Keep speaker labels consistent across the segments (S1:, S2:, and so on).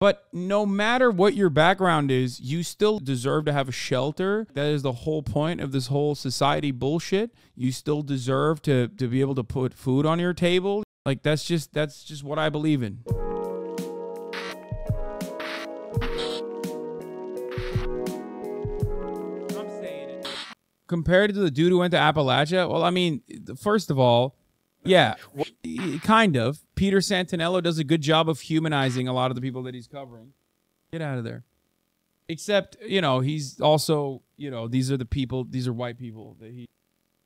S1: But no matter what your background is, you still deserve to have a shelter. That is the whole point of this whole society bullshit. You still deserve to to be able to put food on your table. Like that's just that's just what I believe in. Compared to the dude who went to Appalachia, well, I mean, first of all, yeah, kind of. Peter Santenello does a good job of humanizing a lot of the people that he's covering. Get out of there. Except, you know, he's also, you know, these are the people, these are white people that he.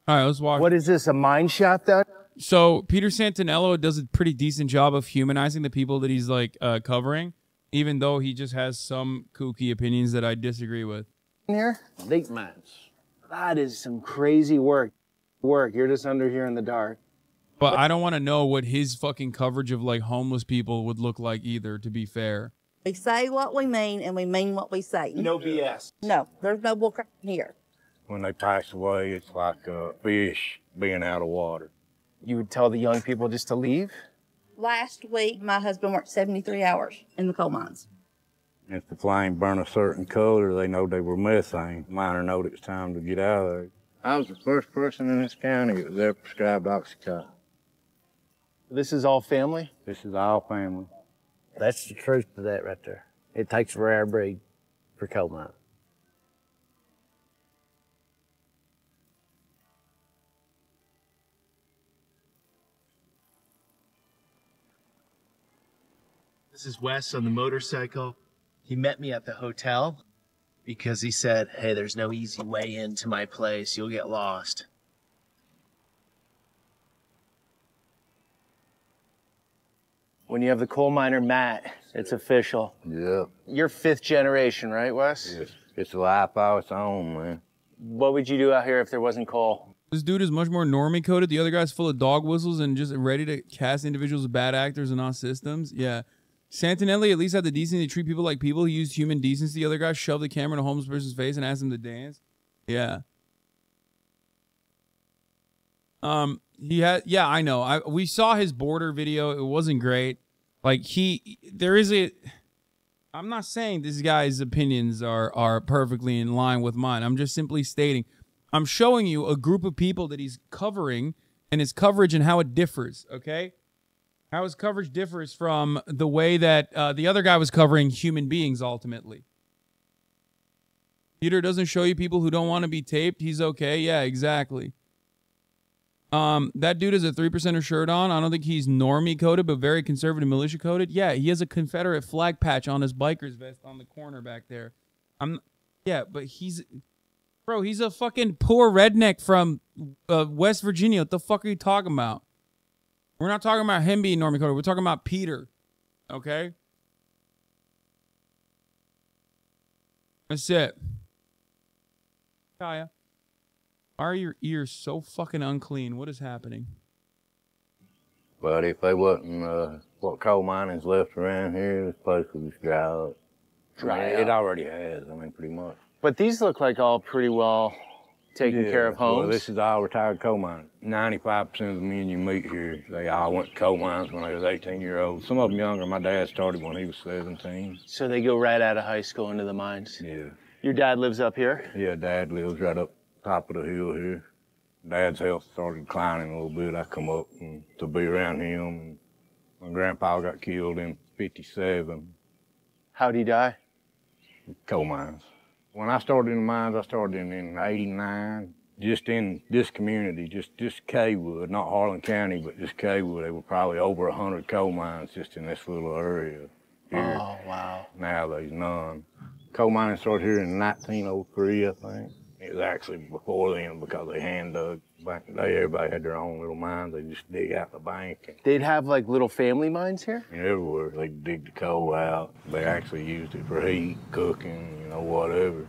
S1: All right, let's walk.
S2: What is this, a mine shot then?
S1: So Peter Santenello does a pretty decent job of humanizing the people that he's like uh, covering, even though he just has some kooky opinions that I disagree with.
S2: Here, deep mines. That is some crazy work. Work. You're just under here in the dark.
S1: But I don't want to know what his fucking coverage of like homeless people would look like either, to be fair.
S3: We say what we mean and we mean what we say.
S2: No BS.
S3: No, there's no bullcrap here.
S4: When they pass away, it's like a fish being out of water.
S2: You would tell the young people just to leave?
S3: Last week, my husband worked 73 hours in the coal mines.
S4: If the flame burn a certain color, they know they were methane. Miner know it's time to get out of there. I was the first person in this county that was ever prescribed Oxycontin.
S2: This is all family?
S4: This is all family.
S5: That's the truth to that right there. It takes a rare breed for coal mining.
S6: This is Wes on the motorcycle. He met me at the hotel because he said, Hey, there's no easy way into my place. You'll get lost.
S2: When you have the coal miner Matt, it's official.
S4: Yep.
S2: You're fifth generation, right, Wes?
S4: It's, it's a life of its own, man.
S2: What would you do out here if there wasn't coal?
S1: This dude is much more normie coded. The other guy's full of dog whistles and just ready to cast individuals as bad actors in all systems. Yeah. Santenello at least had the decency to treat people like people. He used human decency. The other guy shoved the camera in a homeless person's face and asked him to dance. Yeah. Um, he had, yeah, I know. I we saw his border video. It wasn't great. Like he, there is a. I'm not saying this guy's opinions are are perfectly in line with mine. I'm just simply stating, I'm showing you a group of people that he's covering and his coverage and how it differs. Okay, how his coverage differs from the way that uh, the other guy was covering human beings. Ultimately, Peter doesn't show you people who don't want to be taped. He's okay. Yeah, exactly. Um, that dude has a three percenter shirt on. I don't think he's normie coded, but very conservative militia coded. Yeah, he has a Confederate flag patch on his biker's vest on the corner back there. I'm, yeah, but he's, bro, he's a fucking poor redneck from uh, West Virginia. What the fuck are you talking about? We're not talking about him being normie coded. We're talking about Peter. Okay. That's it. Kaya. Why are your ears so fucking unclean? What is happening?
S4: But if they wasn't uh, what coal mining's left around here, this place would just dry up.
S2: Dry
S4: I mean,
S2: up.
S4: It already has. I mean, pretty much.
S2: But these look like all pretty well taken care of homes.
S4: Well, this is all retired coal miners. 95% of the men you meet here, they all went to coal mines when they was 18 year old. Some of them younger. My dad started when he was 17.
S2: so they go right out of high school into the mines.
S4: Yeah.
S2: Your dad lives up here?
S4: Yeah, Dad lives right up top of the hill here. Dad's health started declining a little bit. I come up and, to be around him. My grandpa got killed in 57,
S2: How'd he die?
S4: coal mines. When I started in the mines, I started in, in 89, just in this community, just, just Cawood, not Harlan County, but just Cawood. There were probably over 100 coal mines just in this little area here.
S2: Oh, wow.
S4: Now there's none. Coal mining started here in 1903, I think. It was actually before then because they hand dug. Back in the day, everybody had their own little mines. They just dig out the bank
S2: They'd have like little family mines here?
S4: and everywhere. They dig the coal out. They actually used it for heat, cooking, you know, whatever.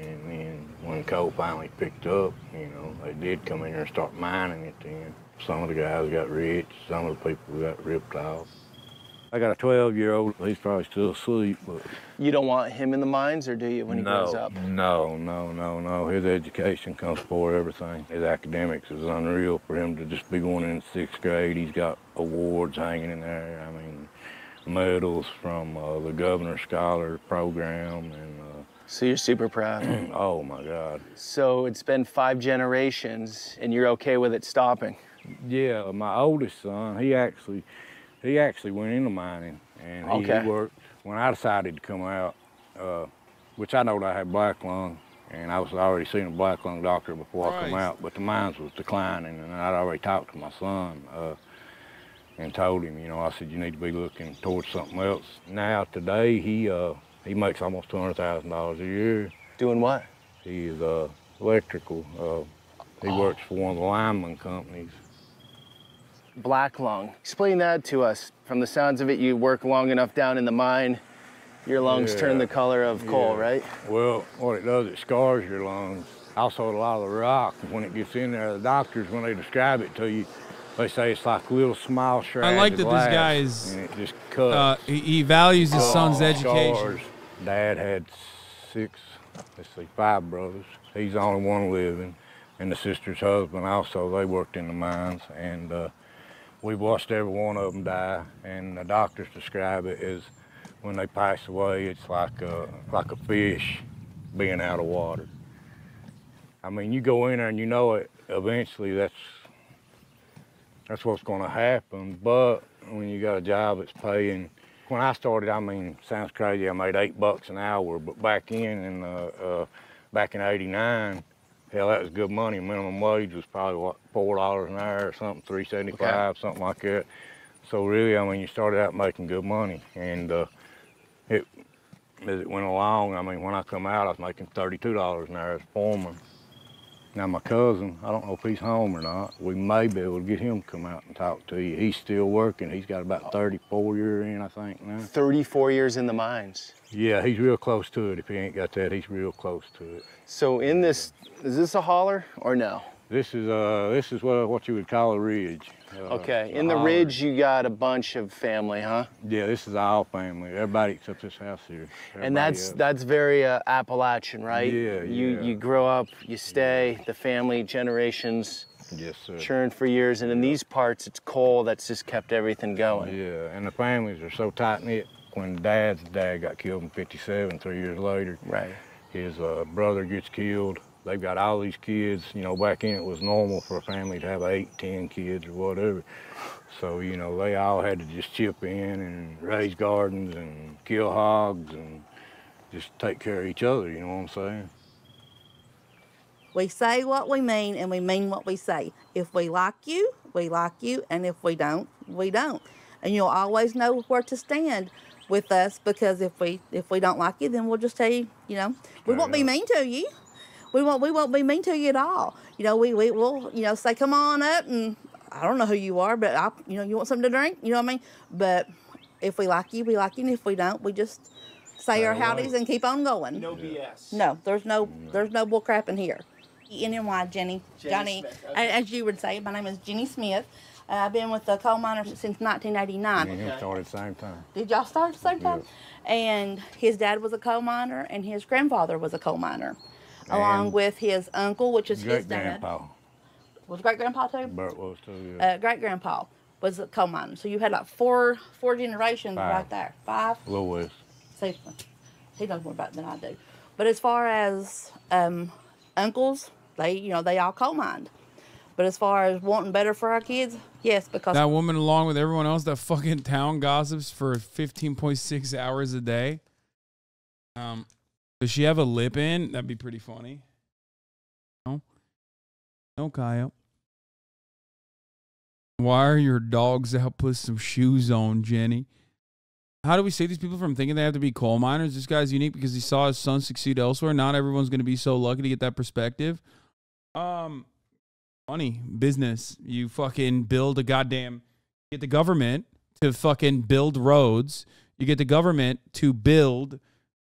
S4: And then when coal finally picked up, you know, they did come in here and start mining it then. Some of the guys got rich, some of the people got ripped off. I got a 12 year old, he's probably still asleep, but
S2: You don't want him in the mines, or do you when he
S4: no,
S2: grows up?
S4: No, no, no, no. His education comes before everything. His academics is unreal for him to just be going in sixth grade. He's got awards hanging in there. I mean, medals from uh, the Governor Scholar Program, and
S6: So you're super proud.
S4: uh, oh my God,
S6: so it's been five generations, and you're okay with it stopping.
S4: yeah. My oldest son, he actually, he actually went into mining, and he, he worked. When I decided to come out, uh, which I know that I had black lung, and I was already seeing a black lung doctor before I come out, but the mines was declining, and I'd already talked to my son. Uh, and told him, you know, I said you need to be looking towards something else. Now today he uh, he makes almost two hundred thousand dollars a year.
S6: Doing what?
S4: He is uh, electrical. Uh, he works for one of the lineman companies.
S6: Black lung. Explain that to us. From the sounds of it, you work long enough down in the mine, your lungs turn the color of coal,
S4: Yeah.
S6: right?
S4: Well, what it does, it scars your lungs. Also, a lot of the rock, when it gets in there, the doctors, when they describe it to you, they say it's like little small shreds
S1: like
S4: of
S1: that this guy is,
S4: and it just cuts.
S1: Uh, he, he values his son's
S4: Oh,
S1: education.
S4: scars. Dad had six, let's see, five brothers. He's the only one living, and the sister's husband also. They worked in the mines, and uh, we've watched every one of them die. And the doctors describe it as when they pass away, it's like a, like a fish being out of water. I mean, you go in there and you know it. Eventually, that's that's what's going to happen. But when you got a job that's paying, when I started, I mean, sounds crazy. I made eight bucks an hour, but back in, in uh, uh, back in '89, hell, that was good money. Minimum wage was probably what four dollars an hour or something, three seventy-five, something like that. So really, I mean, you started out making good money, and uh, it as it went along. I mean, when I come out, I was making thirty-two dollars an hour as a foreman. Now my cousin, I don't know if he's home or not. We may be able to get him to come out and talk to you. He's still working. He's got about 34 year in, I think now.
S6: 34 years in the mines.
S4: Yeah, he's real close to it. If he ain't got that, he's real close to it.
S6: So in this, is this a holler or no?
S4: This is uh, this is what what you would call a ridge. Uh,
S6: Okay, in the ridge you got a bunch of family, huh?
S4: Yeah, this is our family. Everybody except this house here.
S6: And that's
S4: else.
S6: that's very uh, Appalachian, right?
S4: Yeah,
S6: You
S4: yeah.
S6: you grow up, you stay, the family generations
S4: yes, sir.
S6: churn for years, and in these parts it's coal that's just kept everything going.
S4: Yeah, and the families are so tight knit. When Dad's dad got killed in '57, three years later,
S6: Right.
S4: his uh, brother gets killed. They've got all these kids. You know, back then it was normal for a family to have eight, ten kids or whatever. So, you know, they all had to just chip in and raise gardens and kill hogs and just take care of each other, you know what I'm saying?
S3: We say what we mean and we mean what we say. If we like you, we like you, and if we don't, we don't. And you'll always know where to stand with us because if we if we don't like you, then we'll just tell you, you know, we won't be mean to you. We won't we won't be mean to you at all. You know, we we will, you know, say come on up and I don't know who you are, but I you know, you want something to drink, you know what I mean? But if we like you, we like you, and if we don't, we just say our
S4: Stay away.
S3: howdies and keep on going.
S6: No BS.
S3: No, there's no there's no bull crap in here. NNY Jenny,
S6: Jenny
S3: Johnny,
S6: Smith, okay.
S3: as you would say. My name is Jenny Smith. Uh, I've been with the coal miners since 1989.
S4: Me and him started the same time.
S3: Did y'all start at the same time? And his dad was a coal miner, and his grandfather was a coal miner, along with his uncle, which is his
S4: Great
S3: dad.
S4: grandpa,
S3: Was great grandpa too?
S4: Bert was too. Yeah.
S3: Uh, great grandpa was a coal miner. So you had like four four generations
S4: Five.
S3: right there. Five.
S4: Louis.
S3: See, he knows more about it than I do. But as far as um, uncles, they you know they all coal mined. But as far as wanting better for our kids, yes, because
S1: That woman, along with everyone else, that fucking town gossips for 15.6 hours a day. Um, does she have a lip in? That'd be pretty funny. No, no, Kyle. Why are your dogs out? Put some shoes on, Jenny. How do we save these people from thinking they have to be coal miners? This guy's unique because he saw his son succeed elsewhere. Not everyone's going to be so lucky to get that perspective. Um, money, business. You fucking build a goddamn get the government to fucking build roads. You get the government to build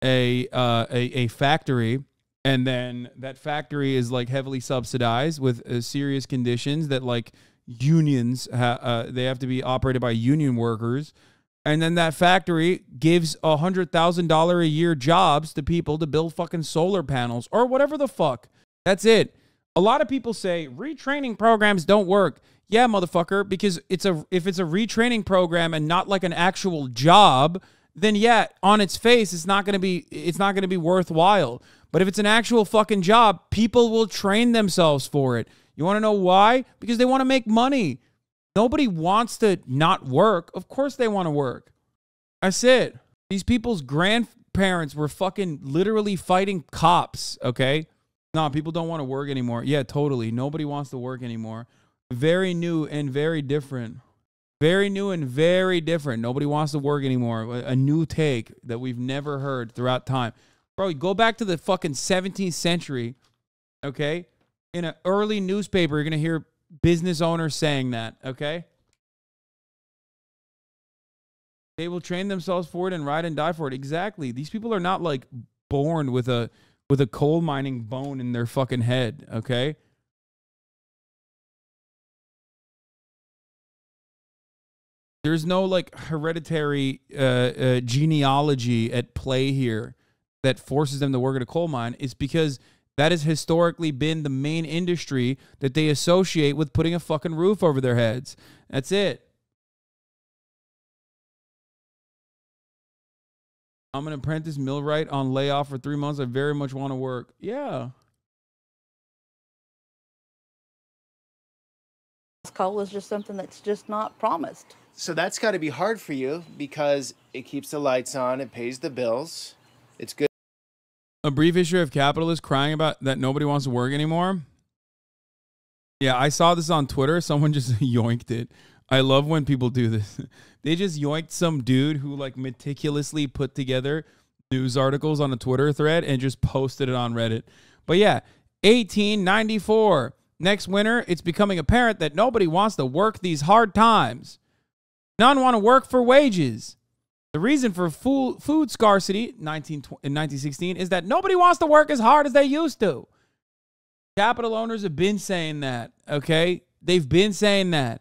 S1: a uh, a, a factory, and then that factory is like heavily subsidized with uh, serious conditions that like unions ha- uh, they have to be operated by union workers. And then that factory gives a hundred thousand dollar a year jobs to people to build fucking solar panels or whatever the fuck. That's it. A lot of people say retraining programs don't work. Yeah, motherfucker, because it's a if it's a retraining program and not like an actual job, then yeah, on its face it's not to be it's not to be worthwhile. But if it's an actual fucking job, people will train themselves for it. You want to know why? Because they want to make money. Nobody wants to not work. Of course they want to work. That's it. These people's grandparents were fucking literally fighting cops, okay? No, people don't want to work anymore. Yeah, totally. Nobody wants to work anymore. Very new and very different. Very new and very different. Nobody wants to work anymore. A new take that we've never heard throughout time. Bro, go back to the fucking 17th century, okay? In an early newspaper, you're going to hear business owners saying that, okay? They will train themselves for it and ride and die for it. Exactly. These people are not like born with a with a coal mining bone in their fucking head, okay? There's no like hereditary uh, uh, genealogy at play here that forces them to work at a coal mine. It's because that has historically been the main industry that they associate with putting a fucking roof over their heads. That's it. I'm an apprentice millwright on layoff for three months. I very much want to work. Yeah.
S3: Coal is just something that's just not promised.
S6: So that's got to be hard for you because it keeps the lights on, it pays the bills. It's good
S1: A brief issue of capitalists crying about that nobody wants to work anymore. Yeah, I saw this on Twitter. Someone just yoinked it. I love when people do this. They just yoinked some dude who like meticulously put together news articles on a Twitter thread and just posted it on Reddit. But yeah, 1894. Next winter, it's becoming apparent that nobody wants to work these hard times. None want to work for wages. The reason for food, scarcity 19, in 1916 is that nobody wants to work as hard as they used to. Capital owners have been saying that, okay? They've been saying that.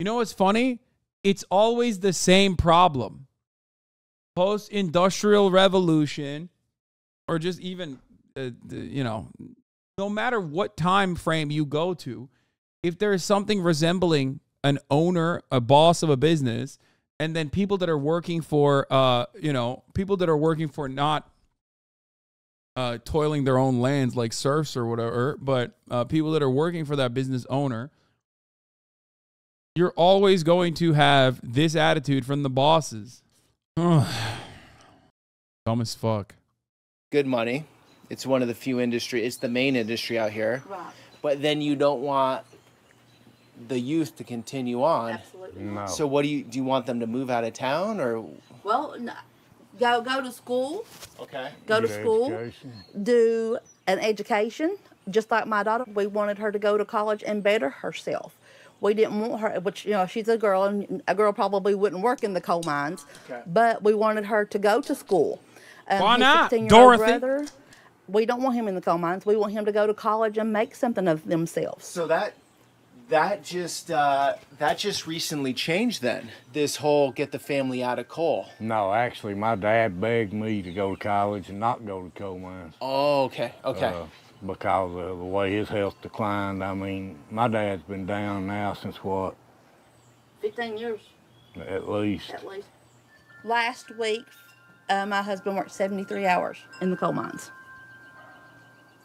S1: You know what's funny? It's always the same problem. Post industrial revolution, or just even, uh, you know, no matter what time frame you go to, if there is something resembling an owner, a boss of a business, and then people that are working for, uh, you know, people that are working for not uh, toiling their own lands like serfs or whatever, but uh, people that are working for that business owner, you're always going to have this attitude from the bosses. Dumb as fuck.
S6: good money. It's one of the few industry. It's the main industry out here.
S3: Right.
S6: But then you don't want the youth to continue on.
S3: Absolutely.
S4: No.
S6: So what do you do? You want them to move out of town or?
S3: Well, n- go go to school,
S6: Okay.
S3: go to school,
S4: education.
S3: do an education. Just like my daughter, we wanted her to go to college and better herself. We didn't want her, which you know, she's a girl, and a girl probably wouldn't work in the coal mines.
S6: Okay.
S3: But we wanted her to go to school. Um,
S1: Why not?
S3: 16-year-old
S1: Dorothy?
S3: Brother, we don't want him in the coal mines. We want him to go to college and make something of themselves.
S6: So that that just uh, that just recently changed. Then this whole get the family out of coal.
S4: No, actually, my dad begged me to go to college and not go to coal mines.
S6: Oh, okay, okay.
S4: uh, because of the way his health declined. I mean, my dad's been down now since what,
S3: 15 years
S4: at least.
S3: at least. Last week, uh, my husband worked 73 hours in the coal mines.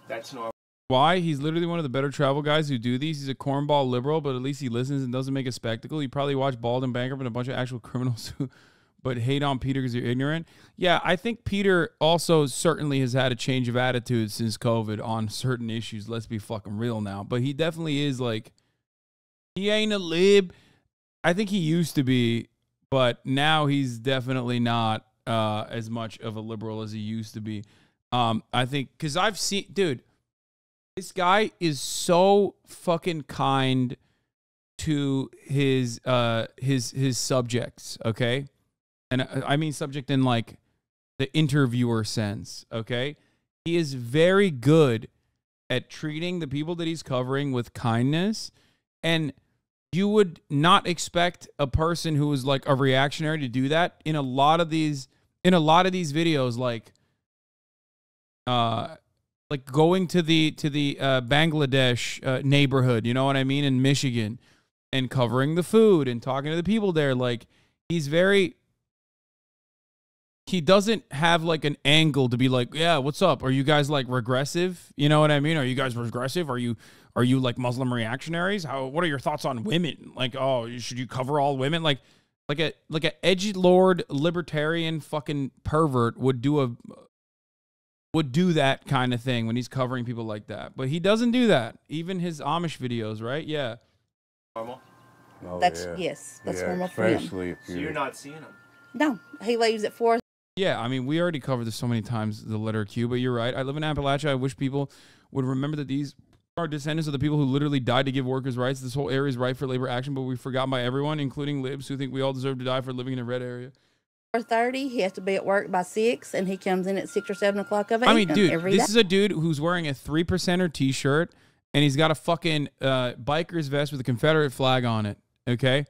S6: That's normal.
S1: Why? He's literally one of the better travel guys who do these. He's a cornball liberal, but at least he listens and doesn't make a spectacle. You probably watch Bald and Bankrupt and a bunch of actual criminals who, but hate on Peter because you're ignorant. Yeah, I think Peter also certainly has had a change of attitude since COVID on certain issues. Let's be fucking real now. But he definitely is like, he ain't a lib. I think he used to be, but now he's definitely not uh, as much of a liberal as he used to be. Um, I think because I've seen, dude, this guy is so fucking kind to his uh his his subjects, okay? And I- mean subject in like the interviewer sense, okay? He is very good at treating the people that he's covering with kindness and you would not expect a person who is like a reactionary to do that in a lot of these in a lot of these videos like uh like going to the to the uh, Bangladesh uh, neighborhood, you know what I mean, in Michigan, and covering the food and talking to the people there. Like he's very. He doesn't have like an angle to be like, yeah, what's up? Are you guys like regressive? You know what I mean? Are you guys regressive? Are you are you like Muslim reactionaries? How what are your thoughts on women? Like, oh, should you cover all women? Like, like a like a edgy lord libertarian fucking pervert would do a would do that kind of thing when he's covering people like that. But he doesn't do that. Even his Amish videos, right? Yeah.
S6: Normal.
S4: Oh,
S3: That's
S4: yeah.
S3: yes, that's
S4: yeah,
S3: normal for him.
S6: So
S4: you're,
S6: you're not seeing him.
S3: No, he leaves at four
S1: Yeah, I mean, we already covered this so many times, the letter Q, but you're right. I live in Appalachia. I wish people would remember that these are descendants of the people who literally died to give workers' rights. This whole area is ripe for labor action, but we're forgotten by everyone, including libs who think we all deserve to die for living in a red area.
S3: Thirty. He has to be at work by six, and he comes in at six or seven o'clock of
S1: I mean, dude,
S3: every
S1: this
S3: day.
S1: is a dude who's wearing a three percenter t-shirt, and he's got a fucking uh, biker's vest with a Confederate flag on it. Okay,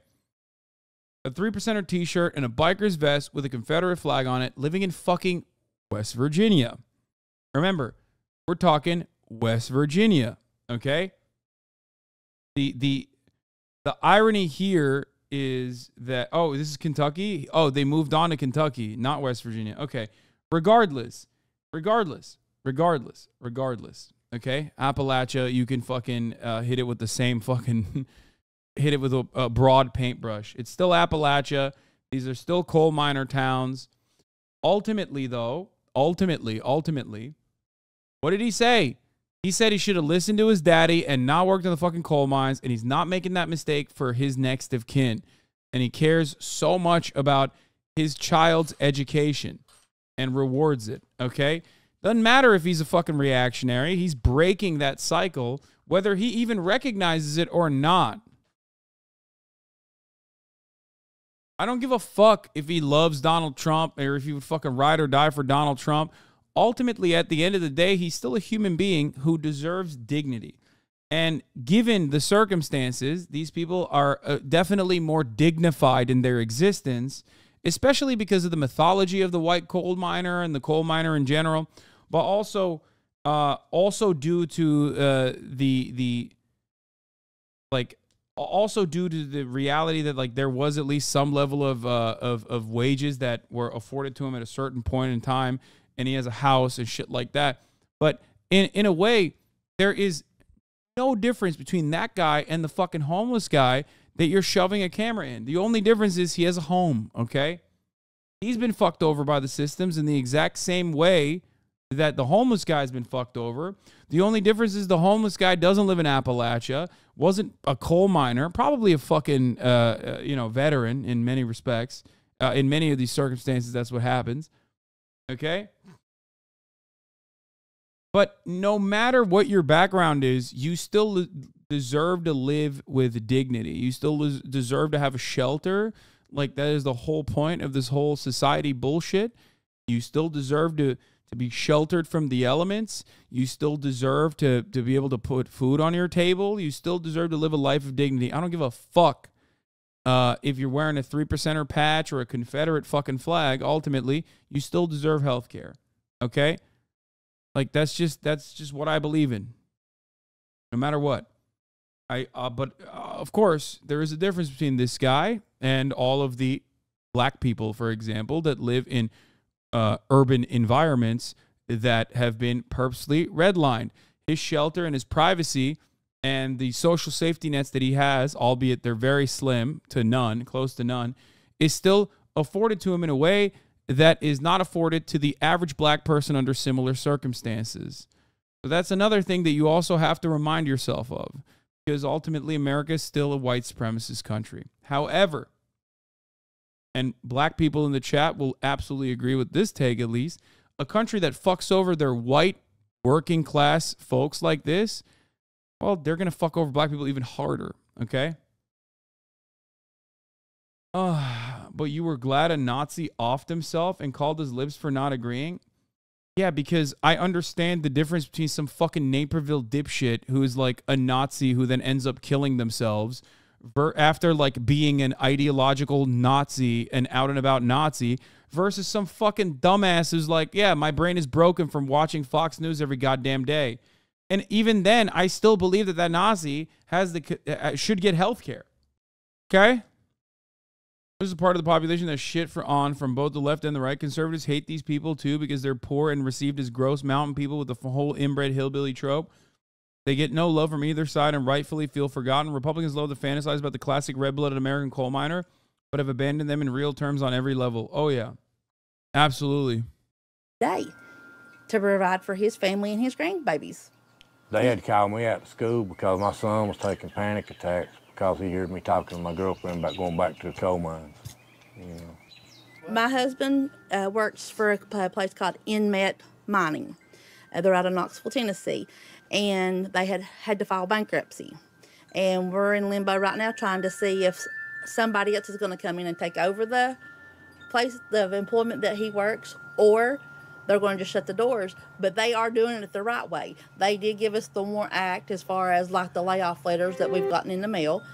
S1: a three percenter t-shirt and a biker's vest with a Confederate flag on it, living in fucking West Virginia. Remember, we're talking West Virginia. Okay. The the the irony here is that oh this is Kentucky? Oh they moved on to Kentucky not West Virginia. Okay. Regardless regardless regardless regardless okay? Appalachia you can fucking uh, hit it with the same fucking hit it with a, a broad paintbrush. It's still Appalachia. These are still coal miner towns. Ultimately though ultimately ultimately what did he say he said he should have listened to his daddy and not worked in the fucking coal mines, and he's not making that mistake for his next of kin. And he cares so much about his child's education and rewards it. Okay? Doesn't matter if he's a fucking reactionary, he's breaking that cycle, whether he even recognizes it or not. I don't give a fuck if he loves Donald Trump or if he would fucking ride or die for Donald Trump ultimately, at the end of the day, he's still a human being who deserves dignity. And given the circumstances, these people are uh, definitely more dignified in their existence, especially because of the mythology of the white coal miner and the coal miner in general, but also uh, also due to uh, the the like also due to the reality that like there was at least some level of uh, of of wages that were afforded to him at a certain point in time and he has a house and shit like that. But in in a way, there is no difference between that guy and the fucking homeless guy that you're shoving a camera in. The only difference is he has a home, okay? He's been fucked over by the systems in the exact same way that the homeless guy's been fucked over. The only difference is the homeless guy doesn't live in Appalachia, wasn't a coal miner, probably a fucking uh, uh, you know veteran in many respects. Uh, in many of these circumstances, that's what happens. Okay. But no matter what your background is, you still deserve to live with dignity. You still deserve to have a shelter. Like that is the whole point of this whole society bullshit. You still deserve to to be sheltered from the elements. You still deserve to to be able to put food on your table. You still deserve to live a life of dignity. I don't give a fuck uh, if you're wearing a three percenter patch or a Confederate fucking flag. Ultimately, you still deserve health care. Okay, like that's just that's just what I believe in. No matter what. I uh, but uh, of course there is a difference between this guy and all of the black people, for example, that live in uh, urban environments that have been purposely redlined. His shelter and his privacy and the social safety nets that he has, albeit they're very slim to none, close to none, is still afforded to him in a way that is not afforded to the average black person under similar circumstances. So that's another thing that you also have to remind yourself of because ultimately America is still a white supremacist country. However, and black people in the chat will absolutely agree with this take at least, a country that fucks over their white working class folks like this, well, they're going to fuck over black people even harder, okay? Uh, but you were glad a Nazi offed himself and called his libs for not agreeing? Yeah, because I understand the difference between some fucking Naperville dipshit who is like a Nazi who then ends up killing themselves after like being an ideological Nazi, an out and about Nazi, versus some fucking dumbass who's like, yeah, my brain is broken from watching Fox News every goddamn day. And even then, I still believe that that Nazi has the uh, should get health care. Okay? This is a part of the population that shit for on from both the left and the right. Conservatives hate these people too because they're poor and received as gross mountain people with the whole inbred hillbilly trope. They get no love from either side and rightfully feel forgotten. Republicans love to fantasize about the classic red-blooded American coal miner, but have abandoned them in real terms on every level. Oh yeah, absolutely.
S3: day to provide for his family and his grandbabies.
S4: They had to call me out to school because my son was taking panic attacks because he heard me talking to my girlfriend about going back to the coal mines. You know.
S3: My husband uh, works for a place called Inmet Mining. Uh, they're out of Knoxville, Tennessee, and they had had to file bankruptcy. And we're in limbo right now, trying to see if somebody else is going to come in and take over the place of employment that he works, or they're going to just shut the doors. But they are doing it the right way. They did give us the Warrant Act as far as like the layoff letters that we've gotten in the mail.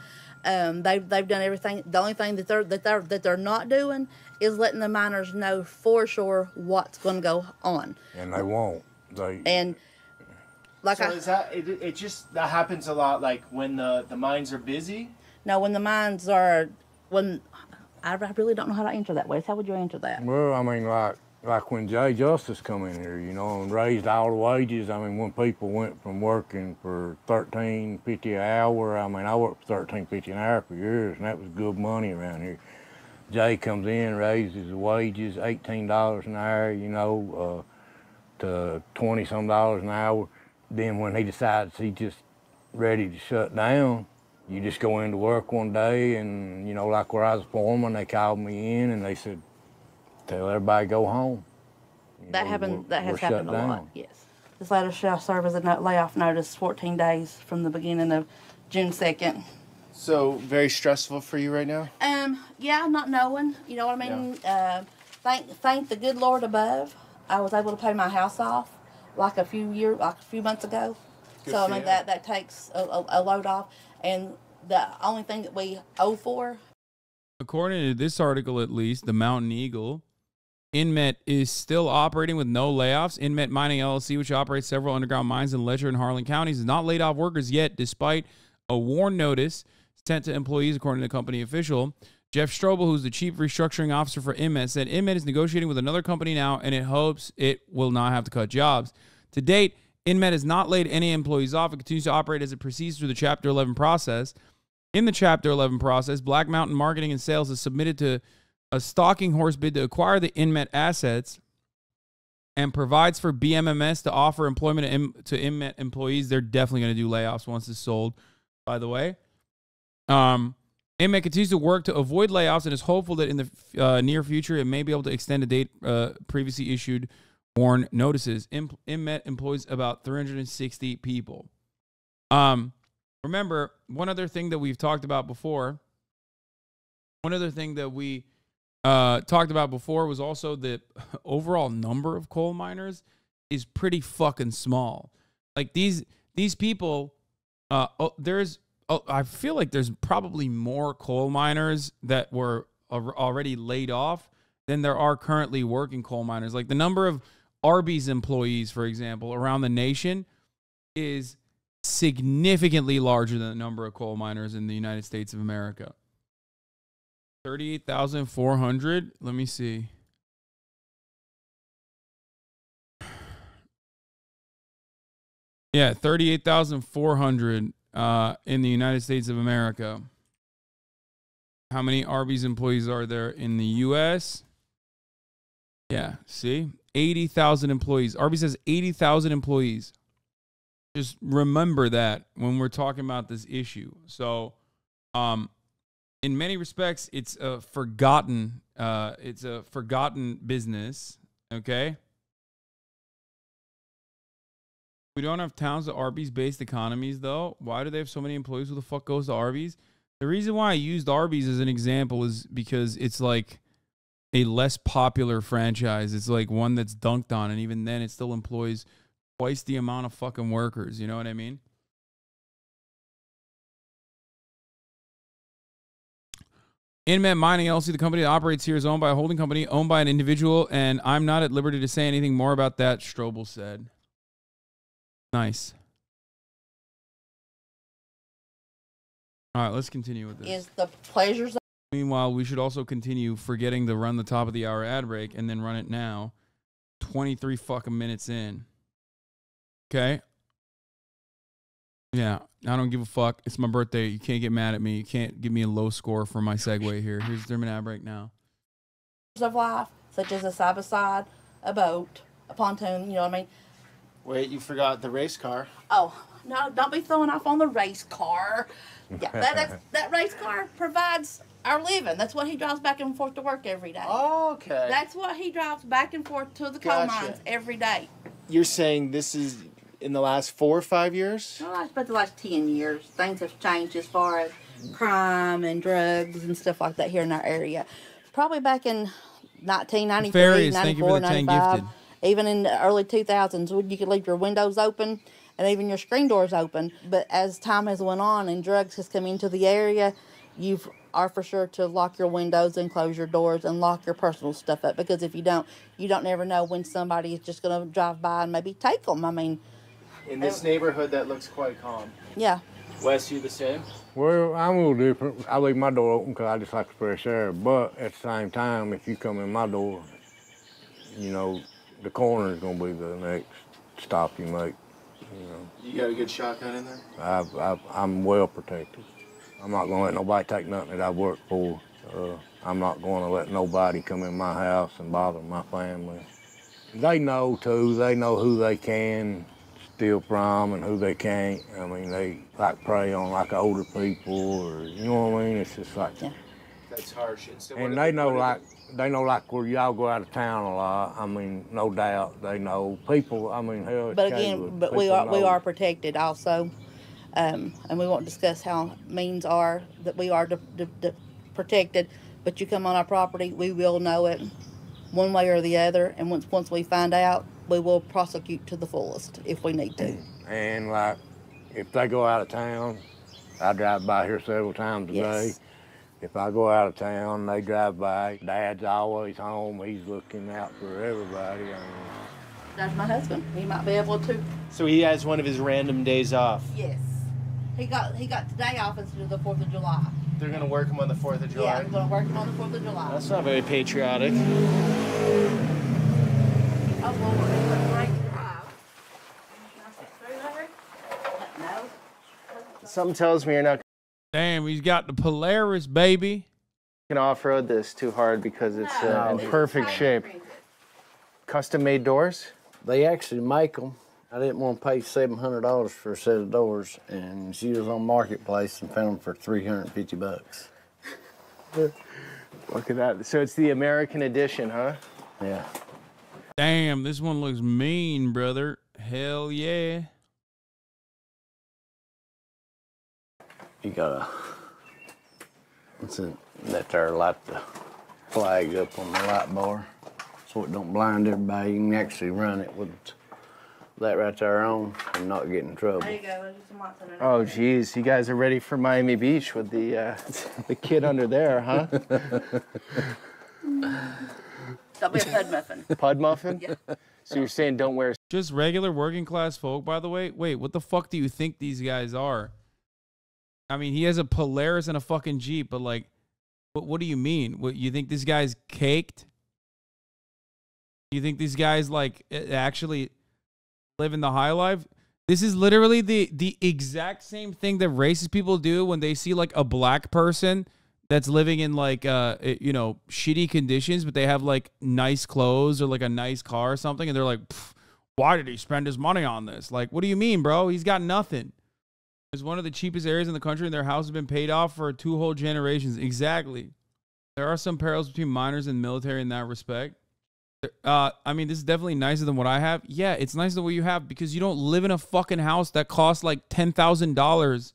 S3: Um, they've they've done everything. The only thing that they're that they're that they're not doing is letting the miners know for sure what's going to go on.
S4: And they won't. They
S3: And like
S6: So
S3: I
S6: is that it, it just that happens a lot like when the the mines are busy?
S3: know, when the mines are when I, I really don't know how to answer that, Wes. How would you answer that?
S4: Well, I mean, like like when Jay Justice come in here, you know, and raised all the wages. I mean, when people went from working for thirteen fifty an hour, I mean, I worked for thirteen fifty an hour for years, and that was good money around here. Jay comes in, raises the wages eighteen dollars an hour, you know, uh, to twenty some dollars an hour. Then when he decides he's just ready to shut down, you just go into work one day, and you know, like where I was foreman, they called me in and they said, "Tell everybody go home." You
S3: That
S4: know,
S3: happened. That has happened a lot. Yes. This letter shall serve as a no- layoff notice 14 days from the beginning of June 2nd.
S6: So very stressful for you right now.
S3: Um, yeah, not knowing, you know what I mean? Uh, thank, thank the good Lord above. I was able to pay my house off like a few year, like a few months ago.
S6: Good
S3: so I mean
S6: you.
S3: that that takes a, a, a load off, and the only thing that we owe for
S1: According to this article, at least, the Mountain Eagle, Inmet is still operating with no layoffs. Inmet Mining LLC, which operates several underground mines in Letcher and Harlan counties, has not laid off workers yet, despite a warn notice sent to employees, according to company official. Jeff Strobel, who's the chief restructuring officer for Inmet, said Inmet is negotiating with another company now, and it hopes it will not have to cut jobs. To date, Inmet has not laid any employees off. It continues to operate as it proceeds through the Chapter 11 process. In the Chapter 11 process, Black Mountain Marketing and Sales has submitted to a stalking horse bid to acquire the Inmet assets and provides for BMMS to offer employment to, Inmet employees. They're definitely going to do layoffs once it's sold, by the way. Um, Inmet continues to work to avoid layoffs and is hopeful that in the uh, near future it may be able to extend a date uh, previously issued warn notices. Inmet employs about 360 people. Um, remember, one other thing that we've talked about before, one other thing that we uh, talked about before was also the overall number of coal miners is pretty fucking small. Like these these people, uh, oh, there's oh, I feel like there's probably more coal miners that were already laid off than there are currently working coal miners. Like the number of Arby's employees, for example, around the nation is significantly larger than the number of coal miners in the United States of America. 38,400. Let me see. Yeah, 38,400 uh, in the United States of America. How many Arby's employees are there in the U.S.? Yeah, see? 80,000 employees. Arby's has 80,000 employees. Just remember that when we're talking about this issue. So, um, in many respects, it's a forgotten, uh, it's a forgotten business. Okay. We don't have towns that Arby's based economies though. Why do they have so many employees? Who the fuck goes to Arby's? The reason why I used Arby's as an example is because it's like a less popular franchise. It's like one that's dunked on, and even then, it still employs twice the amount of fucking workers. You know what I mean? Inmet Mining LLC, the company that operates here, is owned by a holding company owned by an individual, and I'm not at liberty to say anything more about that, Strobel said. Nice. All right, let's continue with this.
S3: Is the pleasures
S1: Meanwhile, we should also continue forgetting to run the top of the hour ad break and then run it now. 23 fucking minutes in. Okay? Yeah, I don't give a fuck. It's my birthday. You can't get mad at me. You can't give me a low score for my segue here. Here's the German ad break now.
S3: of life, such as a side by side, a boat, a pontoon, you know what I mean?
S6: Wait, you forgot the race car.
S3: Oh, no, don't be throwing off on the race car. Yeah, that, that's, that race car provides our living. That's what he drives back and forth to work every day.
S6: okay.
S3: That's what he drives back and forth to the coal
S6: Gotcha.
S3: mines every day.
S6: You're saying this is in the last four or five years?
S3: Well, I suppose the last 10 years, things have changed as far as crime and drugs and stuff like that here in our area. Probably back in 1993,
S1: Farias, thank you for
S3: 94, 95, even in the early 2000s, when you could leave your windows open and even your screen doors open. But as time has went on and drugs has come into the area, you are for sure to lock your windows and close your doors and lock your personal stuff up because if you don't, you don't never know when somebody is just going to drive by and maybe take them. I mean,
S6: In this neighborhood, that looks quite calm.
S3: yeah.
S6: Wes, you the same?
S4: Well, I'm a little different. I leave my door open 'cause I just like the fresh air. But at the same time, if you come in my door, you know, the corner is going to be the next stop you make. You know,
S6: You got a good shotgun in there?
S4: I've, I've, I'm well protected. I'm not going to let nobody take nothing that I've worked for. Uh, I'm not going to let nobody come in my house and bother my family. They know too. They know who they can steal from and who they can't. I mean, they like prey on like older people or you know what I mean. It's just like,
S3: Yeah.
S6: That's harsh. And, so
S4: and
S6: do
S4: they know like they know like where y'all go out of town a lot. I mean, no doubt they know people. I mean, hell, it's
S3: But
S4: Caleb.
S3: again, but we
S4: People
S3: are we are protected also, um, and we won't discuss how means are that we are de- de- de- protected. But you come on our property, we will know it, one way or the other. And once once we find out, we will prosecute to the fullest if we need to.
S4: And like, if they go out of town, I drive by here several times a day.
S3: Yes.
S4: If I go out of town, they drive by. Dad's always home. He's looking out for everybody. I mean,
S3: That's my husband. He might be able to.
S6: So he has one of his random days off.
S3: Yes. He got he got today off instead of the Fourth of July.
S6: They're gonna work him on the Fourth of
S3: Yeah,
S6: July.
S3: I'm gonna work him on the Fourth of July.
S6: That's not very patriotic.
S3: Oh, Lord, it's a great drive. Can I sit through there? No.
S6: Something tells me you're not
S1: Damn, he's got the Polaris, baby.
S6: gonna off-road this too hard because it's uh,
S3: No,
S6: in perfect shape. Custom-made doors.
S5: They actually make them. I didn't want to pay seven hundred dollars for a set of doors, and she was on marketplace and found them for three hundred and fifty bucks.
S6: Look at that. So it's the American edition, huh?
S5: Yeah.
S1: Damn, this one looks mean, brother. Hell yeah.
S5: You gotta. What's it? That there light the flag up on the light bar, so it don't blind everybody. You can actually run it with that right there on and not get in trouble.
S3: There you go. There's some lights.
S6: Oh, geez, you guys are ready for Miami Beach with the uh, the kid under there, huh?
S3: Don't be a pud muffin.
S6: Pud muffin.
S3: Yeah.
S6: So you're saying don't wear
S1: Just regular working class folk, by the way. Wait, what the fuck do you think these guys are? I mean, he has a Polaris and a fucking Jeep, but like, what, what do you mean? What, you think this guy's caked? You think these guys like a- actually living the high life? This is literally the the exact same thing that racist people do when they see like a black person that's living in like uh you know shitty conditions, but they have like nice clothes or like a nice car or something, and they're like, why did he spend his money on this? Like, what do you mean, bro? He's got nothing. It's one of the cheapest areas in the country, and their house has been paid off for two whole generations. Exactly. There are some parallels between miners and military in that respect. Uh, I mean, this is definitely nicer than what I have. Yeah, it's nicer than what you have because you don't live in a fucking house that costs like ten thousand dollars.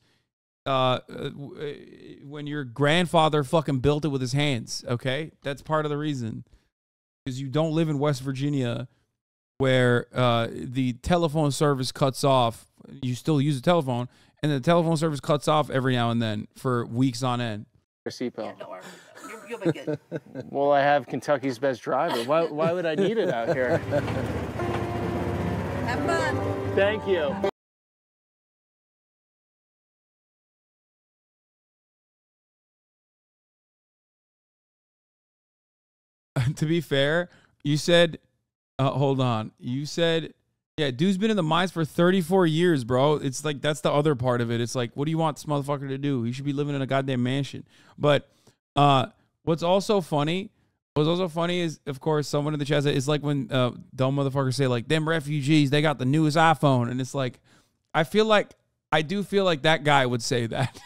S1: Uh, uh, w- uh, when your grandfather fucking built it with his hands. Okay, that's part of the reason because you don't live in West Virginia where uh, the telephone service cuts off. You still use a telephone, and the telephone service cuts off every now and then for weeks on end.
S6: a seatbelt.
S3: Yeah, don't worry. you'll be good.
S6: Well, I have Kentucky's best driver. Why, why would I need it out here?
S3: Have fun.
S6: Thank you.
S1: to be fair, you said, uh, hold on. You said, yeah, dude's been in the mines for 34 years, bro. It's like, that's the other part of it. It's like, what do you want this motherfucker to do? He should be living in a goddamn mansion. But uh, what's also funny, what's also funny is, of course, someone in the chat said, it's like when uh, dumb motherfuckers say, like, them refugees, they got the newest iPhone. And it's like, I feel like, I do feel like that guy would say that.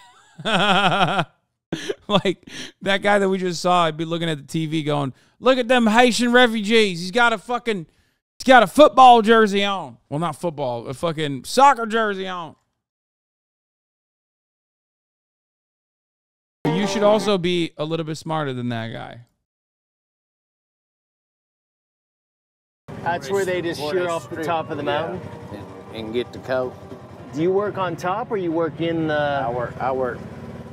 S1: like that guy that we just saw, I'd be looking at the TV going, "Look at them Haitian refugees. He's got a fucking, he's got a football jersey on. Well, not football, a fucking soccer jersey on." You should also be a little bit smarter than that guy.
S6: That's where they just
S5: Where
S6: shear off the top of the
S5: yeah,
S6: mountain.
S5: And, and get the coat.
S6: Do you work on top or you work in the?
S5: I work, I work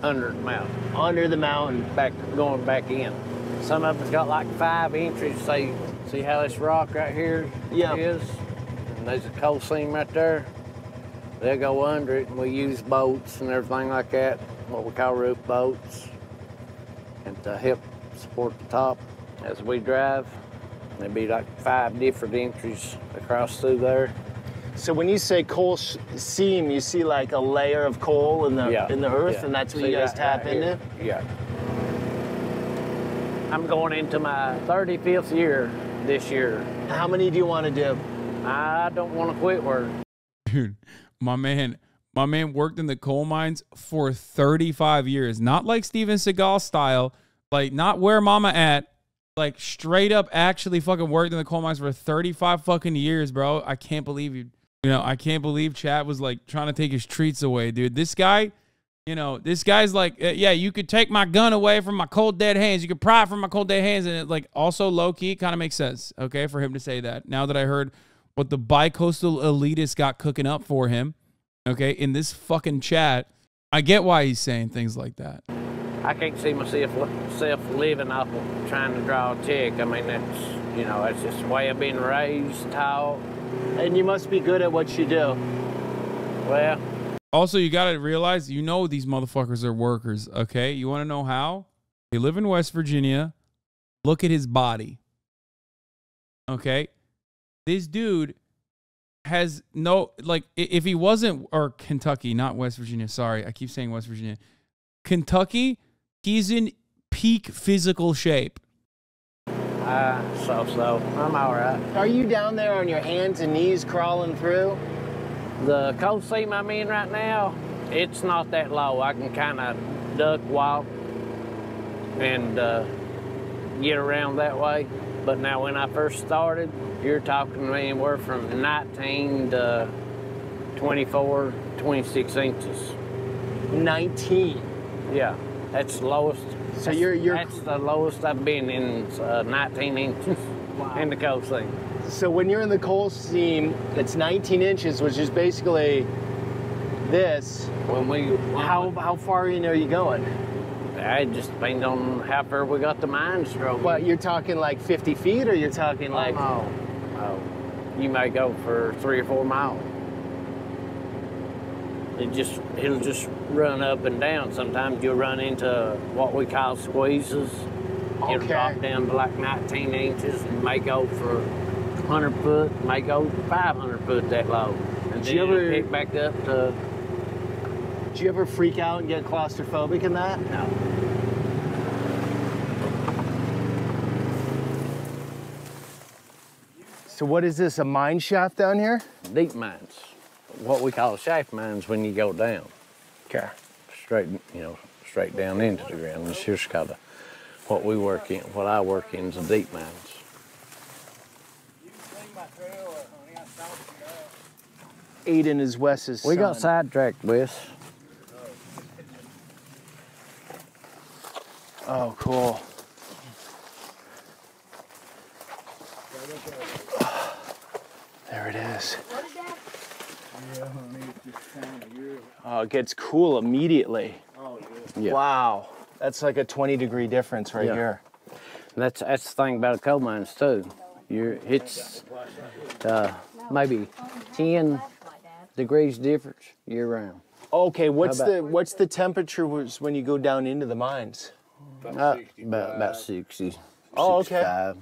S5: under the mountain,
S6: under the mountain?
S5: back, going back in. Some of it's got like five inches. See, see how this rock right here
S6: Yeah.
S5: is? And there's a coal seam right there. They'll go under it, and we use bolts and everything like that, what we call roof bolts, and to help support the top as we drive. There'd be like five different entries across through there.
S6: So when you say coal sh- seam, you see like a layer of coal in the
S5: Yeah.
S6: in the earth,
S5: yeah.
S6: and that's what
S5: See
S6: you guys
S5: right-
S6: tap
S5: right
S6: into.
S5: Yeah. I'm going into my 35th year this year.
S6: How many do you want to do?
S5: I don't want to quit work.
S1: Dude, my man, my man worked in the coal mines for 35 years. Not like Steven Seagal style, like not where mama at, like straight up actually fucking worked in the coal mines for 35 fucking years, bro. I can't believe you. You know, I can't believe Chad was like trying to take his treats away, dude. This guy, you know, this guy's like, uh, yeah, you could take my gun away from my cold dead hands. You could pry from my cold dead hands, and it like also low key kind of makes sense, okay, for him to say that. Now that I heard what the bicoastal elitist got cooking up for him, okay, in this fucking chat, I get why he's saying things like that.
S5: I can't see myself self living off of trying to draw a check. I mean, that's, you know, that's just the way I've been raised, taught.
S6: And you must be good at what you do.
S5: Well,
S1: Also, you got to realize, you know, these motherfuckers are workers, okay? You want to know how? They live in West Virginia. Look at his body. Okay? This dude has no, like, if he wasn't, or Kentucky, not West Virginia, sorry. I keep saying West Virginia. Kentucky, he's in peak physical shape.
S5: I so so. I'm all right.
S6: Are you down there on your hands and knees crawling through?
S5: The cold seam I'm in right now, it's not that low. I can kind of duck, walk, and uh, get around that way. But now, when I first started, you're talking to me anywhere from 19 to 24, 26 inches.
S6: 19.
S5: Yeah, that's the lowest.
S6: So you're- you're-
S5: That's the lowest I've been in uh, 19 inches in the coal seam.
S6: So when you're in the coal seam, it's 19 inches, which is basically this.
S5: When we
S6: How how far in are you going?
S5: I just depends on how far we got the mine stroke.
S6: What you're talking like 50 feet, or you're talking like?
S5: oh, oh, you may go for three or four miles. It just it'll just run up and down. Sometimes you'll run into what we call squeezes.
S6: Okay.
S5: It'll drop down to like 19 inches and may go for 100 foot, may go 500 foot that low. And
S6: Did
S5: then
S6: you
S5: it'll
S6: ever-
S5: pick back up to
S6: Do you ever freak out and get claustrophobic in that?
S5: no.
S6: So what is this? A mine shaft down here?
S5: deep mines, what we call shaft mines when you go down.
S6: Okay.
S5: straight, you know, straight down into the ground. It's just kind of what we work in, what I work in is the deep mines.
S6: Aiden is Wes's
S5: We got sidetracked, Wes.
S6: Oh, cool. There it is. Oh, it gets cool immediately.
S5: Yeah.
S6: Wow. That's like a 20 degree difference right
S5: Yeah.
S6: here.
S5: That's that's the thing about coal mines too. You're it's uh, maybe ten degrees difference year round.
S6: Okay, what's
S5: about-
S6: the what's the temperature was when you go down into the mines?
S5: Uh, about about 60,
S6: Oh, okay.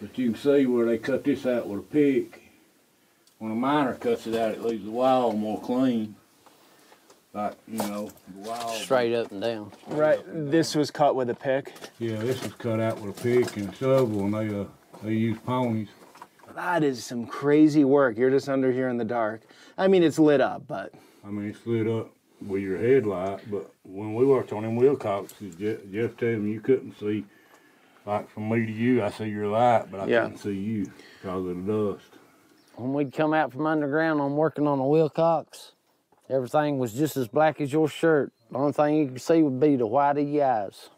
S4: But you can see where they cut this out with a pick. When a miner cuts it out, it leaves the wall more clean. Like, you know, the wall.
S5: straight up and down.
S6: Right. This was cut with a pick.
S4: Yeah, this was cut out with a pick and a shovel, and they uh, they use ponies.
S6: That is some crazy work. You're just under here in the dark. I mean, it's lit up, but
S4: I mean, it's lit up with your headlight, but when we worked on them Wilcoxes, Jeff, Jeff told him you couldn't see. Like from me to you, I see your light, but I
S6: Yeah.
S4: couldn't see you because of the dust.
S5: When we'd come out from underground on working on a Wilcox, everything was just as black as your shirt. The only thing you could see would be the white of your eyes.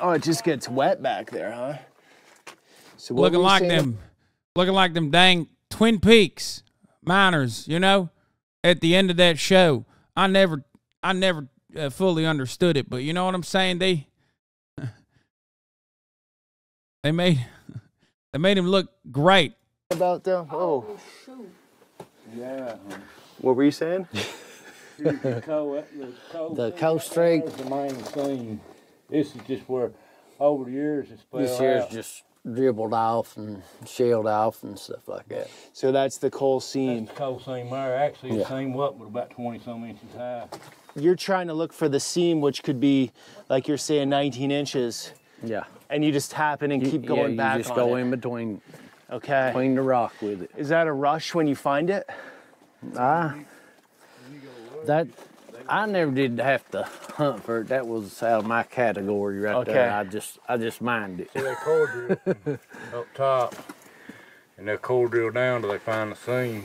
S6: oh, it just gets wet back there, huh? So
S1: looking like
S6: saying?
S1: them, looking like them dang Twin Peaks miners. You know, at the end of that show, I never, I never uh, fully understood it, but you know what I'm saying? They, they made, they made him look great.
S6: About them? Oh, oh.
S4: Yeah.
S6: what were you saying?
S4: the coal, uh, the coal,
S5: The coal streak.
S4: The main thing. This is just where, over the years, it's fell
S5: This year's
S4: out.
S5: just dribbled off and shelled off and stuff like that.
S6: So that's the coal
S4: That's
S6: seam.
S4: the coal seam there. Actually, the
S5: Yeah.
S4: seam up was about 20 some inches high.
S6: You're trying to look for the seam, which could be, like you're saying, 19 inches,
S5: Yeah.
S6: and you just tap in and keep going
S5: yeah,
S6: going
S5: you
S6: back
S5: just
S6: on
S5: go
S6: it.
S5: in between
S6: Okay.
S5: between the rock with it.
S6: Is that a rush when you find it?
S5: Ah, that I never did have to hunt for it. That was out of my category right
S6: Okay.
S5: there. I just I just mined it.
S4: See that core drill up top, and they'll core drill down till they find the seam.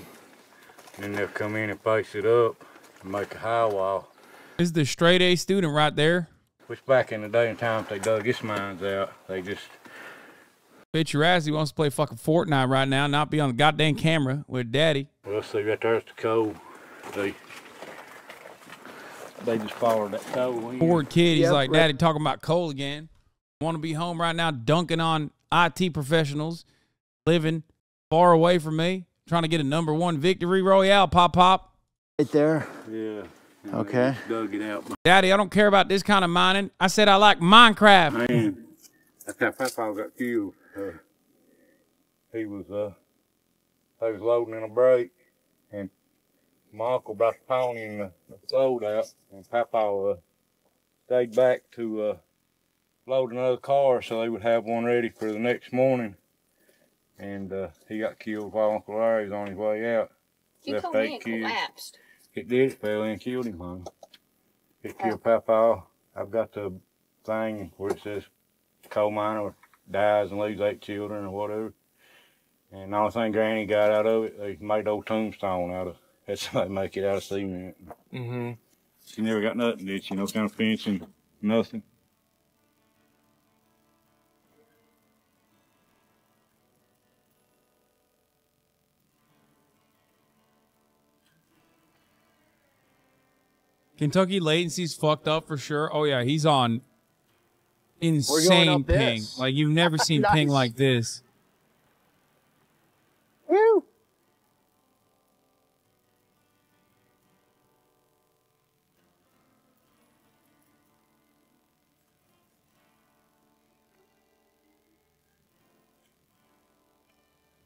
S4: And then they'll come in and face it up and make a high wall.
S1: This is the straight A student right there.
S4: Which back in the day and time they dug this mines out, they just
S1: Bet your ass he wants to play fucking Fortnite right now, not be on the goddamn camera with daddy.
S4: well see right there's the coal. They they just followed that coal.
S1: Poor kid. He's
S6: Yep,
S1: like,
S6: right.
S1: Daddy, talking about coal again. Want to be home right now, dunking on IT professionals, living far away from me, trying to get a number one victory royale. Pop, pop.
S6: Right there.
S4: Yeah.
S6: Okay.
S4: just Dug it out.
S1: Daddy, I don't care about this kind of mining. I said I like Minecraft.
S4: Man, that's how Papa got killed. Uh, he was uh, they was loading in a break, and my uncle brought the pony and the, the load out, and Papa uh, stayed back to uh, load another car so they would have one ready for the next morning. And uh, he got killed while Uncle Larry was on his way out.
S7: You
S4: Left
S7: told me
S4: eight
S7: it
S4: kids.
S7: collapsed.
S4: It did. It fell in and killed him, honey. It killed Papa. I've got the thing where it says coal miner dies and leaves eight children or whatever. And the only thing Granny got out of it, they made old tombstone out of. That's how they make it out of cement.
S6: Mm-hmm.
S4: She never got nothing, did she? No kind of fencing, nothing.
S1: Kentucky latency's fucked up for sure. Oh yeah, he's on
S6: going
S1: insane ping.
S6: this.
S1: Like you've never seen ping like this.
S6: Woo!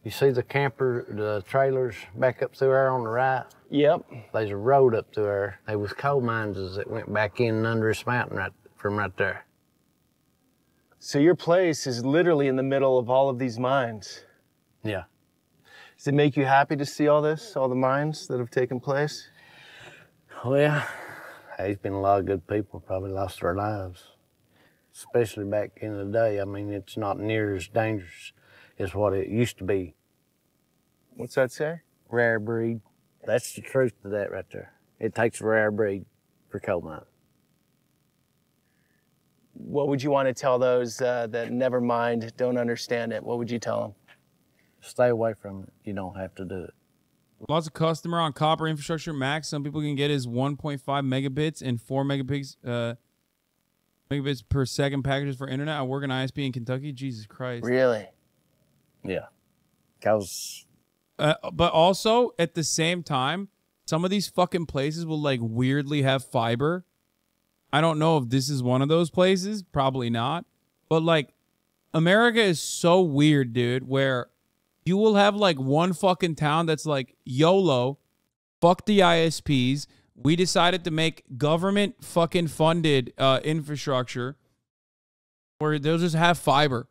S5: You see the camper, the trailers back up through there on the right?
S6: Yep.
S5: There's a road up through there. There was coal mines that went back in under this mountain right from right there.
S6: So your place is literally in the middle of all of these mines.
S5: Yeah.
S6: Does it make you happy to see all this, all the mines that have taken place?
S5: Well, there's been a lot of good people probably lost their lives, especially back in the day. I mean, it's not near as dangerous as what it used to be.
S6: What's that say?
S5: Rare breed. That's the truth to that right there. It takes a rare breed for coal mine.
S6: What would you want to tell those uh, that never mind, don't understand it? What would you tell them?
S5: Stay away from it. You don't have to do it.
S1: Lots of customer on copper infrastructure max. Some people can get his 1.5 megabits and 4 megabits uh, megabits per second packages for internet. I work in ISP in Kentucky. Jesus Christ.
S6: Really?
S5: Yeah. Cause
S1: Uh, but also at the same time, some of these fucking places will like weirdly have fiber. I don't know if this is one of those places. Probably not. But like, America is so weird, dude. Where you will have like one fucking town that's like YOLO, fuck the ISPs. We decided to make government fucking funded uh, infrastructure where they'll just have fiber.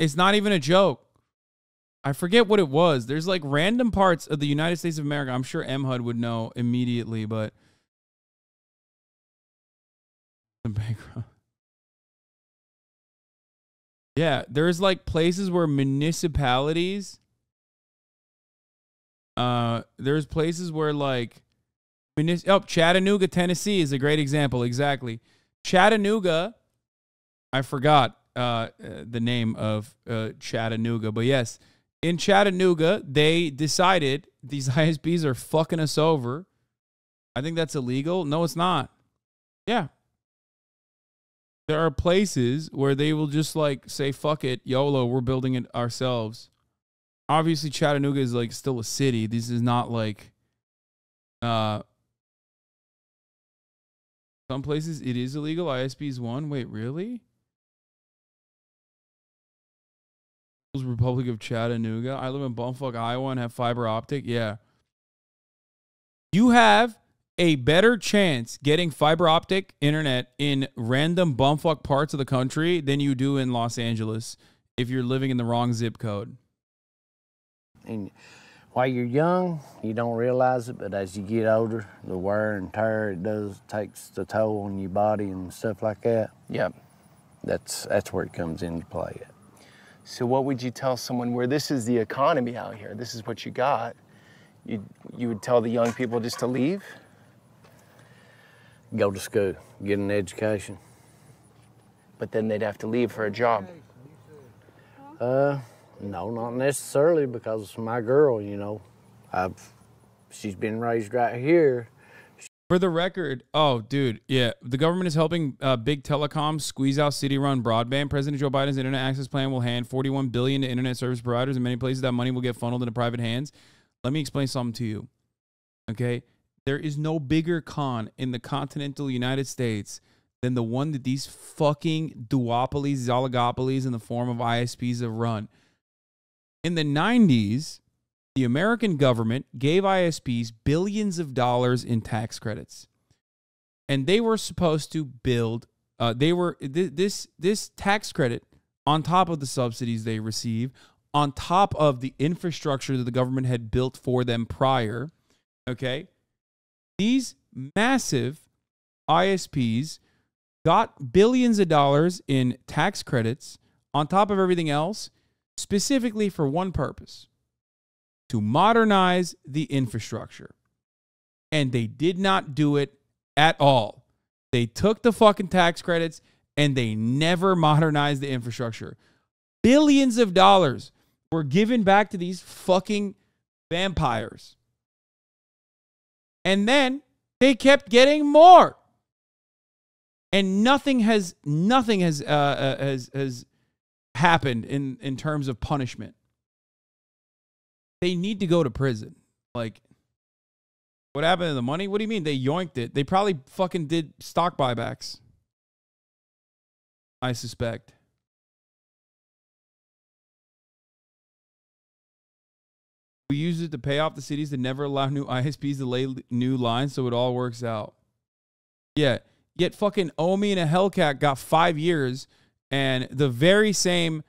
S1: It's not even a joke. I forget what it was. There's like random parts of the United States of America. I'm sure M HUD would know immediately, but the background. Yeah, there's like places where municipalities uh there's places where like oh, Chattanooga, Tennessee is a great example. Exactly. Chattanooga I forgot uh, uh the name of uh Chattanooga, but yes, in Chattanooga, they decided these ISPs are fucking us over. I think that's illegal. No, it's not. Yeah. There are places where they will just like say, fuck it, YOLO, we're building it ourselves. Obviously, Chattanooga is like still a city. This is not like uh some places it is illegal. ISP is one. Wait, really? Republic of Chattanooga. I live in bumfuck Iowa and have fiber optic. Yeah. You have a better chance getting fiber optic internet in random bumfuck parts of the country than you do in Los Angeles if you're living in the wrong zip code.
S5: and while you're young, you don't realize it, but as you get older, the wear and tear it does takes the toll on your body and stuff like that.
S6: Yep.
S5: That's that's where it comes into play.
S6: So what would you tell someone where this is the economy out here? This is what you got. You you would tell the young people just to leave?
S5: Go to school, get an education.
S6: But then they'd have to leave for a job.
S5: Uh, no, not necessarily because my girl, you know, I've she's been raised right here.
S1: For the record, oh, dude, yeah, the government is helping uh, big telecoms squeeze out city-run broadband. President Joe Biden's internet access plan will hand 41 billion to internet service providers. In many places, that money will get funneled into private hands. Let me explain something to you. Okay, there is no bigger con in the continental United States than the one that these fucking duopolies, oligopolies in the form of ISPs have run. In the 90s, the American government gave ISPs billions of dollars in tax credits. And they were supposed to build uh, they were th- this this tax credit on top of the subsidies they receive, on top of the infrastructure that the government had built for them prior, okay? These massive ISPs got billions of dollars in tax credits on top of everything else, specifically for one purpose to modernize the infrastructure. And they did not do it at all. They took the fucking tax credits and they never modernized the infrastructure. Billions of dollars were given back to these fucking vampires. And then they kept getting more. And nothing has nothing has uh, uh, has has happened in in terms of punishment they need to go to prison. Like, what happened to the money? What do you mean they yoinked it? They probably fucking did stock buybacks. I suspect. We use it to pay off the cities that never allow new ISPs to lay new lines, so it all works out. Yeah, yet fucking Omi in a Hellcat got five years, and the very same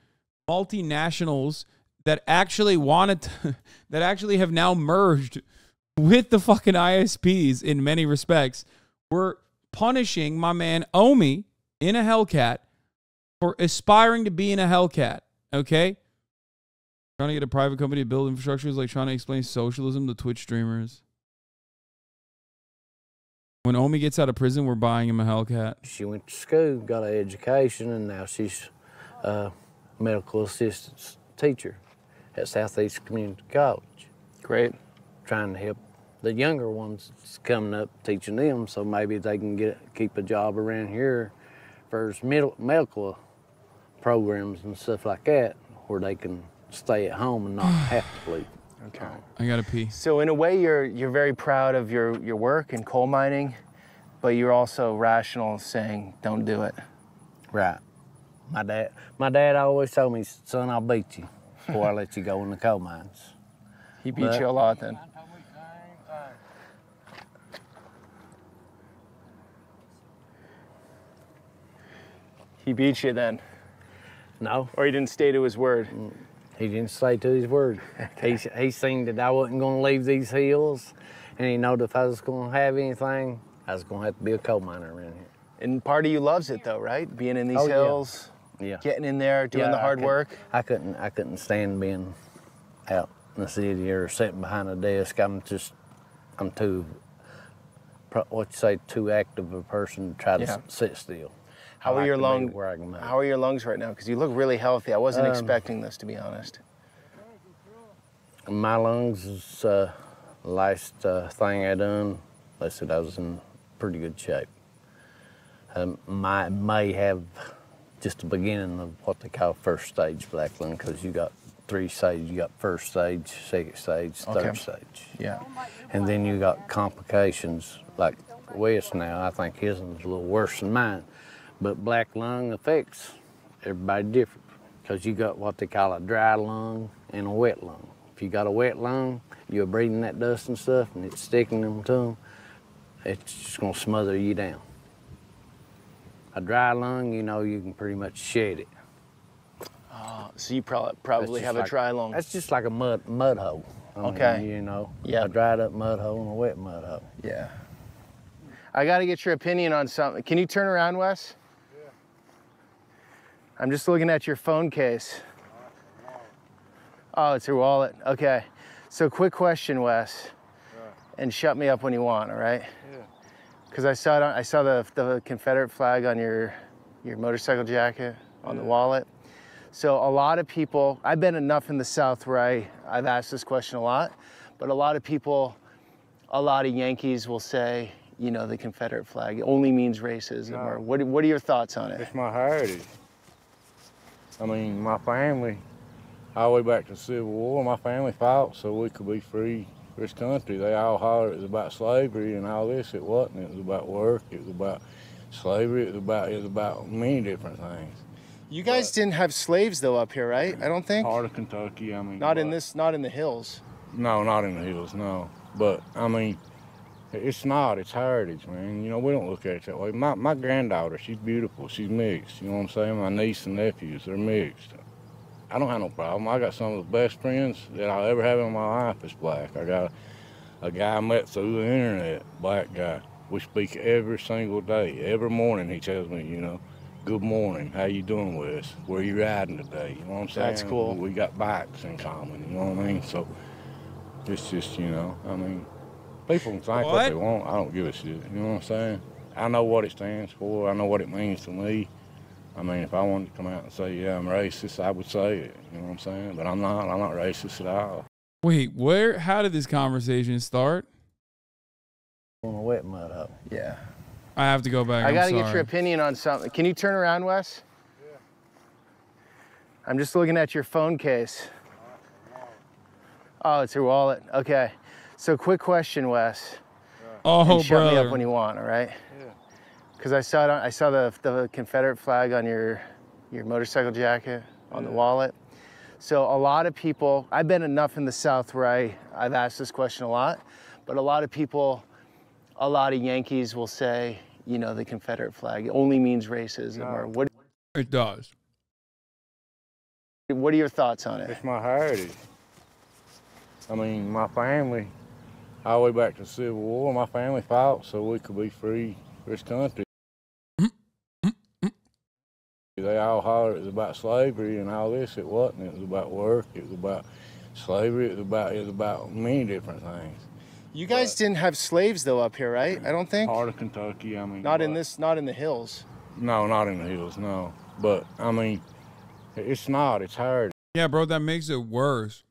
S1: multinationals that actually wanted to, that actually have now merged with the fucking ISPs in many respects were punishing my man Omi in a Hellcat for aspiring to be in a Hellcat. Okay? Trying to get a private company to build infrastructure is like trying to explain socialism to Twitch streamers. When Omi gets out of prison, we're buying him a Hellcat.
S5: She went to school, got an education, and now she's a medical assistant teacher at Southeast Community College.
S6: Great.
S5: Trying to help the younger ones coming up, teaching them, so maybe they can get keep a job around here far as med- medical programs and stuff like that, where they can stay at home and not have to leave.
S6: Okay.
S1: I gotta pee.
S6: So in a way, you're you're very proud of your your work in coal mining, but you're also rational, saying don't do it.
S5: Right. My dad, my dad always told me, son, I'll beat you before I let you go in the coal mines.
S6: He beat
S5: But-
S6: you a lot then. He beat you then,
S5: No,
S6: or he didn't stay to his word. Mm.
S5: He didn't stay to his word. he, he seen that I wasn't going to leave these hills, and he knew that if I was going to have anything, I was going to have to be a coal miner around here.
S6: And part of you loves it though, right? Being in these
S5: Oh,
S6: hills,
S5: Yeah.
S6: getting in there, doing
S5: Yeah,
S6: the hard
S5: could-
S6: work.
S5: I couldn't, I couldn't stand being out in the city or sitting behind a desk. I'm just, I'm too, what you say, too active a person to try to
S6: Yeah.
S5: sit still.
S6: How are your lungs?
S5: Where I can move.
S6: How are your lungs right now? Because you look really healthy. I wasn't
S5: Um,
S6: expecting this, to be honest.
S5: My lungs is uh, last uh, thing I done. They said I was in pretty good shape. Um, my may have just the beginning of what they call first stage black lung because you got three stages. You got first stage, second stage, third
S6: Okay.
S5: stage,
S6: Yeah.
S5: and then you got complications like Wes now. I think his is a little worse than mine, but black lung affects everybody different because you got what they call a dry lung and a wet lung. If you got a wet lung, you're breathing that dust and stuff, and it's sticking them to them. It's just gonna smother you down. A dry lung, you know, you can pretty much shed it.
S6: Ah, so you probably probably have
S5: like-
S6: a dry lung.
S5: That's just like a mud mud hole. I mean,
S6: Okay.
S5: you know,
S6: Yeah.
S5: a dried up mud hole and a wet mud hole.
S6: Yeah. I got to get your opinion on something. Can you turn around, Wes? Yeah. I'm just looking at your phone case. Oh, it's your wallet. Okay. So, quick question, Wes. And shut me up when you want, all right? Yeah. Because I saw it on, I saw the, the Confederate flag on your your motorcycle jacket on the wallet. So a lot of people, I've been enough in the South where I, I've asked this question a lot, but a lot of people a lot of Yankees will say, you know, the Confederate flag only means racism. Or what, what are your thoughts on it?
S4: It's my heritage. I mean, my family, all the way back to the Civil War, my family fought so we could be free for this country. They all hollered it was about slavery and all this. It wasn't. It was about work. It was about slavery. It was about it was about many different things.
S6: You guys didn't have slaves though up here, right? I don't think.
S4: Part of Kentucky. I mean,
S6: Not in this, not in the hills.
S4: No, not in the hills. No, but I mean, it's not. It's heritage, man. You know, we don't look at it that way. My my granddaughter, she's beautiful. She's mixed. You know what I'm saying? My niece and nephews, they're mixed. I don't have no problem. I got some of the best friends that I'll ever have in my life is black. I got a guy I met through the internet, black guy. We speak every single day. Every morning he tells me, you know, good morning, how you doing with us? Where you riding today? You know what I'm saying?
S6: That's cool.
S4: We got bikes in common, you know what I mean? So it's just, you know, I mean, people can think what, they want. I don't give a shit. You know what I'm saying? I know what it stands for. I know what it means to me. I mean, if I wanted to come out and say, yeah, I'm racist, I would say it. You know what I'm saying? But I'm not. I'm not racist at all.
S1: Wait, where? How did this conversation start?
S5: On a wet mud hole.
S6: Yeah.
S1: I have to go back.
S6: I
S1: I'm
S6: got to get your opinion on something. Can you turn around, Wes? Yeah. I'm just looking at your phone case. Oh, it's your wallet. Okay. So, quick question, Wes.
S1: Oh,
S6: and shut me up when you want, all right? Because I saw it on, I saw the, the Confederate flag on your your motorcycle jacket on the wallet. So a lot of people, I've been enough in the South where I, I've asked this question a lot, but a lot of people, a lot of Yankees will say, you know, the Confederate flag only means racism. Or what,
S1: It does.
S6: what are your thoughts on it?
S4: It's my heritage. I mean, my family, all the way back to the Civil War, my family fought so we could be free for this country. They all hollered it was about slavery and all this. It wasn't. It was about work. It was about slavery. It was about it was about many different things.
S6: You guys didn't have slaves though up here, right? I don't think.
S4: Part of Kentucky. I mean,
S6: Not in this, not in the hills.
S4: No, not in the hills. No, but I mean, it's not. It's hard.
S1: Yeah, bro, that makes it worse.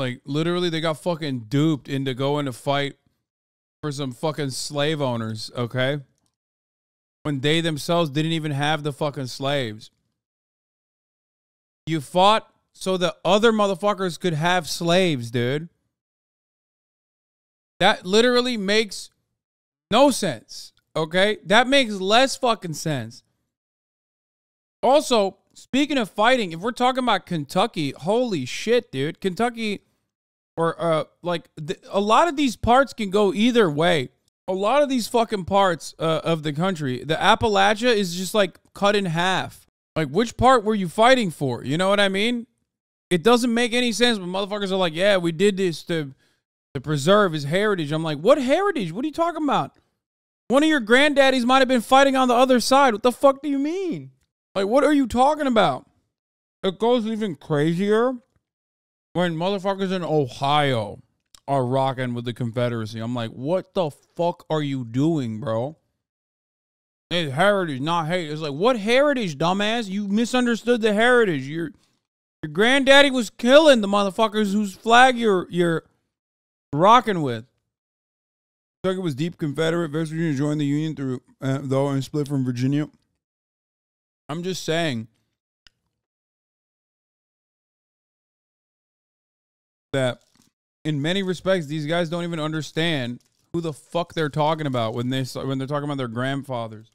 S1: Like literally, they got fucking duped into going to fight for some fucking slave owners. Okay, when they themselves didn't even have the fucking slaves. You fought so that other motherfuckers could have slaves, dude. That literally makes no sense. Okay? That makes less fucking sense. Also, speaking of fighting, if we're talking about Kentucky, holy shit, dude. Kentucky or uh like th- a lot of these parts can go either way. A lot of these fucking parts uh, of the country, the Appalachia is just like cut in half. Like which part were you fighting for? You know what I mean? It doesn't make any sense But motherfuckers are like, "Yeah, we did this to to preserve his heritage." I'm like, "What heritage? What are you talking about?" One of your granddaddies might have been fighting on the other side. What the fuck do you mean? Like, what are you talking about? It goes even crazier when motherfuckers in Ohio are rocking with the Confederacy. I'm like, what the fuck are you doing, bro? It's heritage, not hate. It's like, what heritage, dumbass? You misunderstood the heritage. Your your granddaddy was killing the motherfuckers whose flag you're you're rocking with. Kentucky was deep Confederate. West Virginia joined the Union through uh, though and split from Virginia. I'm just saying that in many respects these guys don't even understand who the fuck they're talking about when they when they're talking about their grandfathers.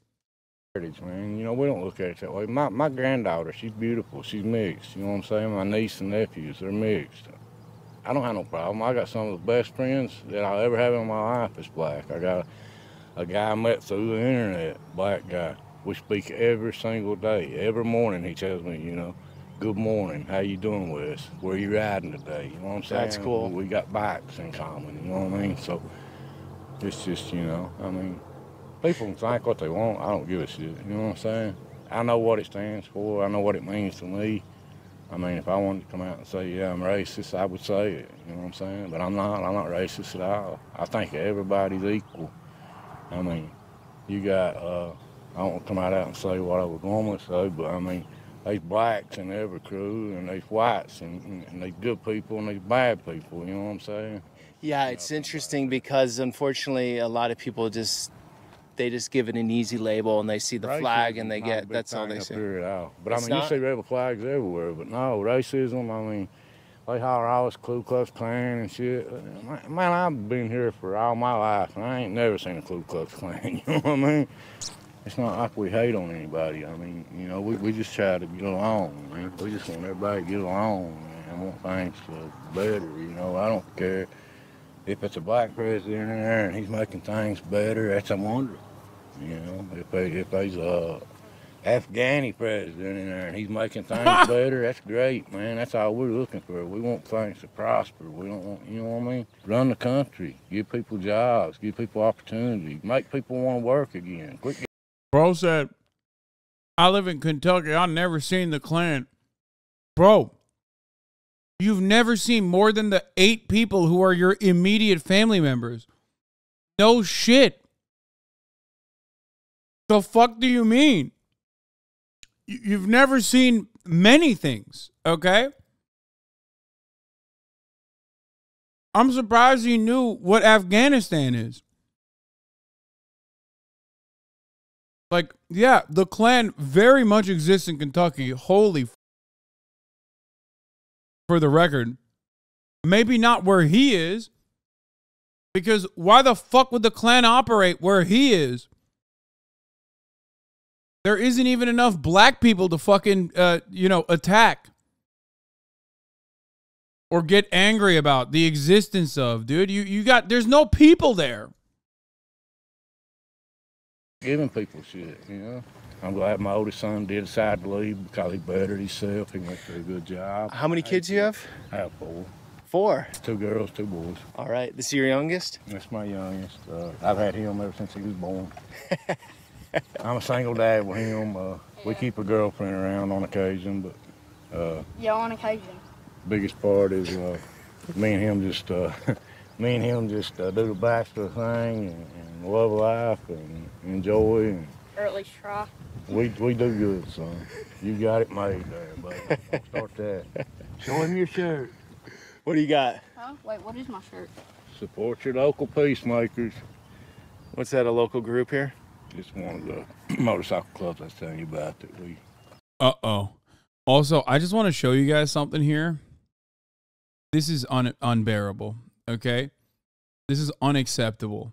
S4: man. You know, we don't look at it that way. My my granddaughter, she's beautiful. She's mixed. You know what I'm saying? My niece and nephews, they're mixed. I don't have no problem. I got some of the best friends that I'll ever have in my life is black. I got a, a guy I met through the internet, black guy. We speak every single day. Every morning he tells me, you know, good morning, how you doing, Wes? Where you riding today? You know what I'm saying?
S6: That's cool.
S4: We got bikes in common, you know what I mean? So it's just, you know, I mean, people can think what they want. I don't give a shit. You know what I'm saying? I know what it stands for. I know what it means to me. I mean, if I wanted to come out and say, yeah, I'm racist, I would say it. You know what I'm saying? But I'm not. I'm not racist at all. I think everybody's equal. I mean, you got, uh, I don't want to come out and say what I would normally say, but I mean, there's blacks in every crew, and there's whites, and, and, and there's good people, and there's bad people. You know what I'm saying?
S6: Yeah, it's interesting because unfortunately, a lot of people just they just give it an easy label and they see the flag and they
S4: Racism's not a
S6: get that's all they see.
S4: here at all. But
S6: It's
S4: I mean,
S6: not?
S4: you see rebel flags everywhere. But no, racism. I mean, they holler oh, all this Ku Klux Klan and shit. Man, I've been here for all my life, and I ain't never seen a Ku Klux Klan. You know what I mean? It's not like we hate on anybody. I mean, you know, we, we just try to get along, man. We just want everybody to get along and want things to better. You know, I don't care if it's a black president in there and he's making things better. That's a wonder. You know, if they, if there's a Afghani president in there and he's making things better, that's great, man. That's all we're looking for. We want things to prosper. We don't want, you know what I mean? Run the country, give people jobs, give people opportunity, make people want to work again. Quit
S1: Bro said, I live in Kentucky. I've never seen the Klan. Bro, you've never seen more than the eight people who are your immediate family members. No shit. The fuck do you mean? You- You've never seen many things, okay? I'm surprised you knew what Afghanistan is. Like, yeah, the Klan very much exists in Kentucky. Holy for the record. Maybe not where he is. Because why the fuck would the Klan operate where he is? There isn't even enough black people to fucking, uh, you know, attack or get angry about the existence of, dude. You you got there's no people there.
S4: Giving people shit, you know? I'm glad my oldest son did decide to leave because he bettered himself. He went through a good job.
S6: How many kids do you have?
S4: I have four.
S6: Four.
S4: Two girls, two boys.
S6: All right. This is your youngest?
S4: That's my youngest. Uh, I've had him ever since he was born. I'm a single dad with him. Uh, we keep a girlfriend around on occasion, but uh,
S7: Yeah, on occasion.
S4: biggest part is uh, me and him just uh, me and him just uh, do the bachelor thing and, and love life and enjoy and
S7: Or at least try.
S4: we we do good, son. You got it made there, buddy. Don't start that. Show him your shirt.
S6: What do you got?
S7: Huh? Wait, what is my shirt?
S4: Support your local peacemakers.
S6: What's that? A local group here?
S4: It's one of the motorcycle clubs I was telling you about that we.
S1: Uh oh. Also, I just want to show you guys something here. This is un- unbearable. Okay. This is unacceptable.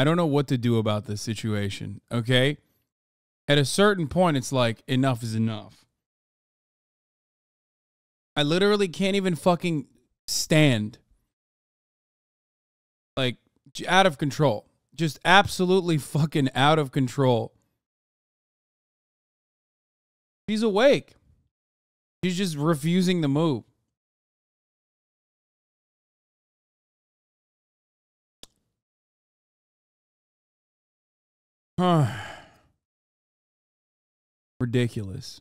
S1: I don't know what to do about this situation. Okay. At a certain point, it's like, enough is enough. I literally can't even fucking stand. Like, out of control. Just absolutely fucking out of control. She's awake. She's just refusing to move. Huh. Ridiculous.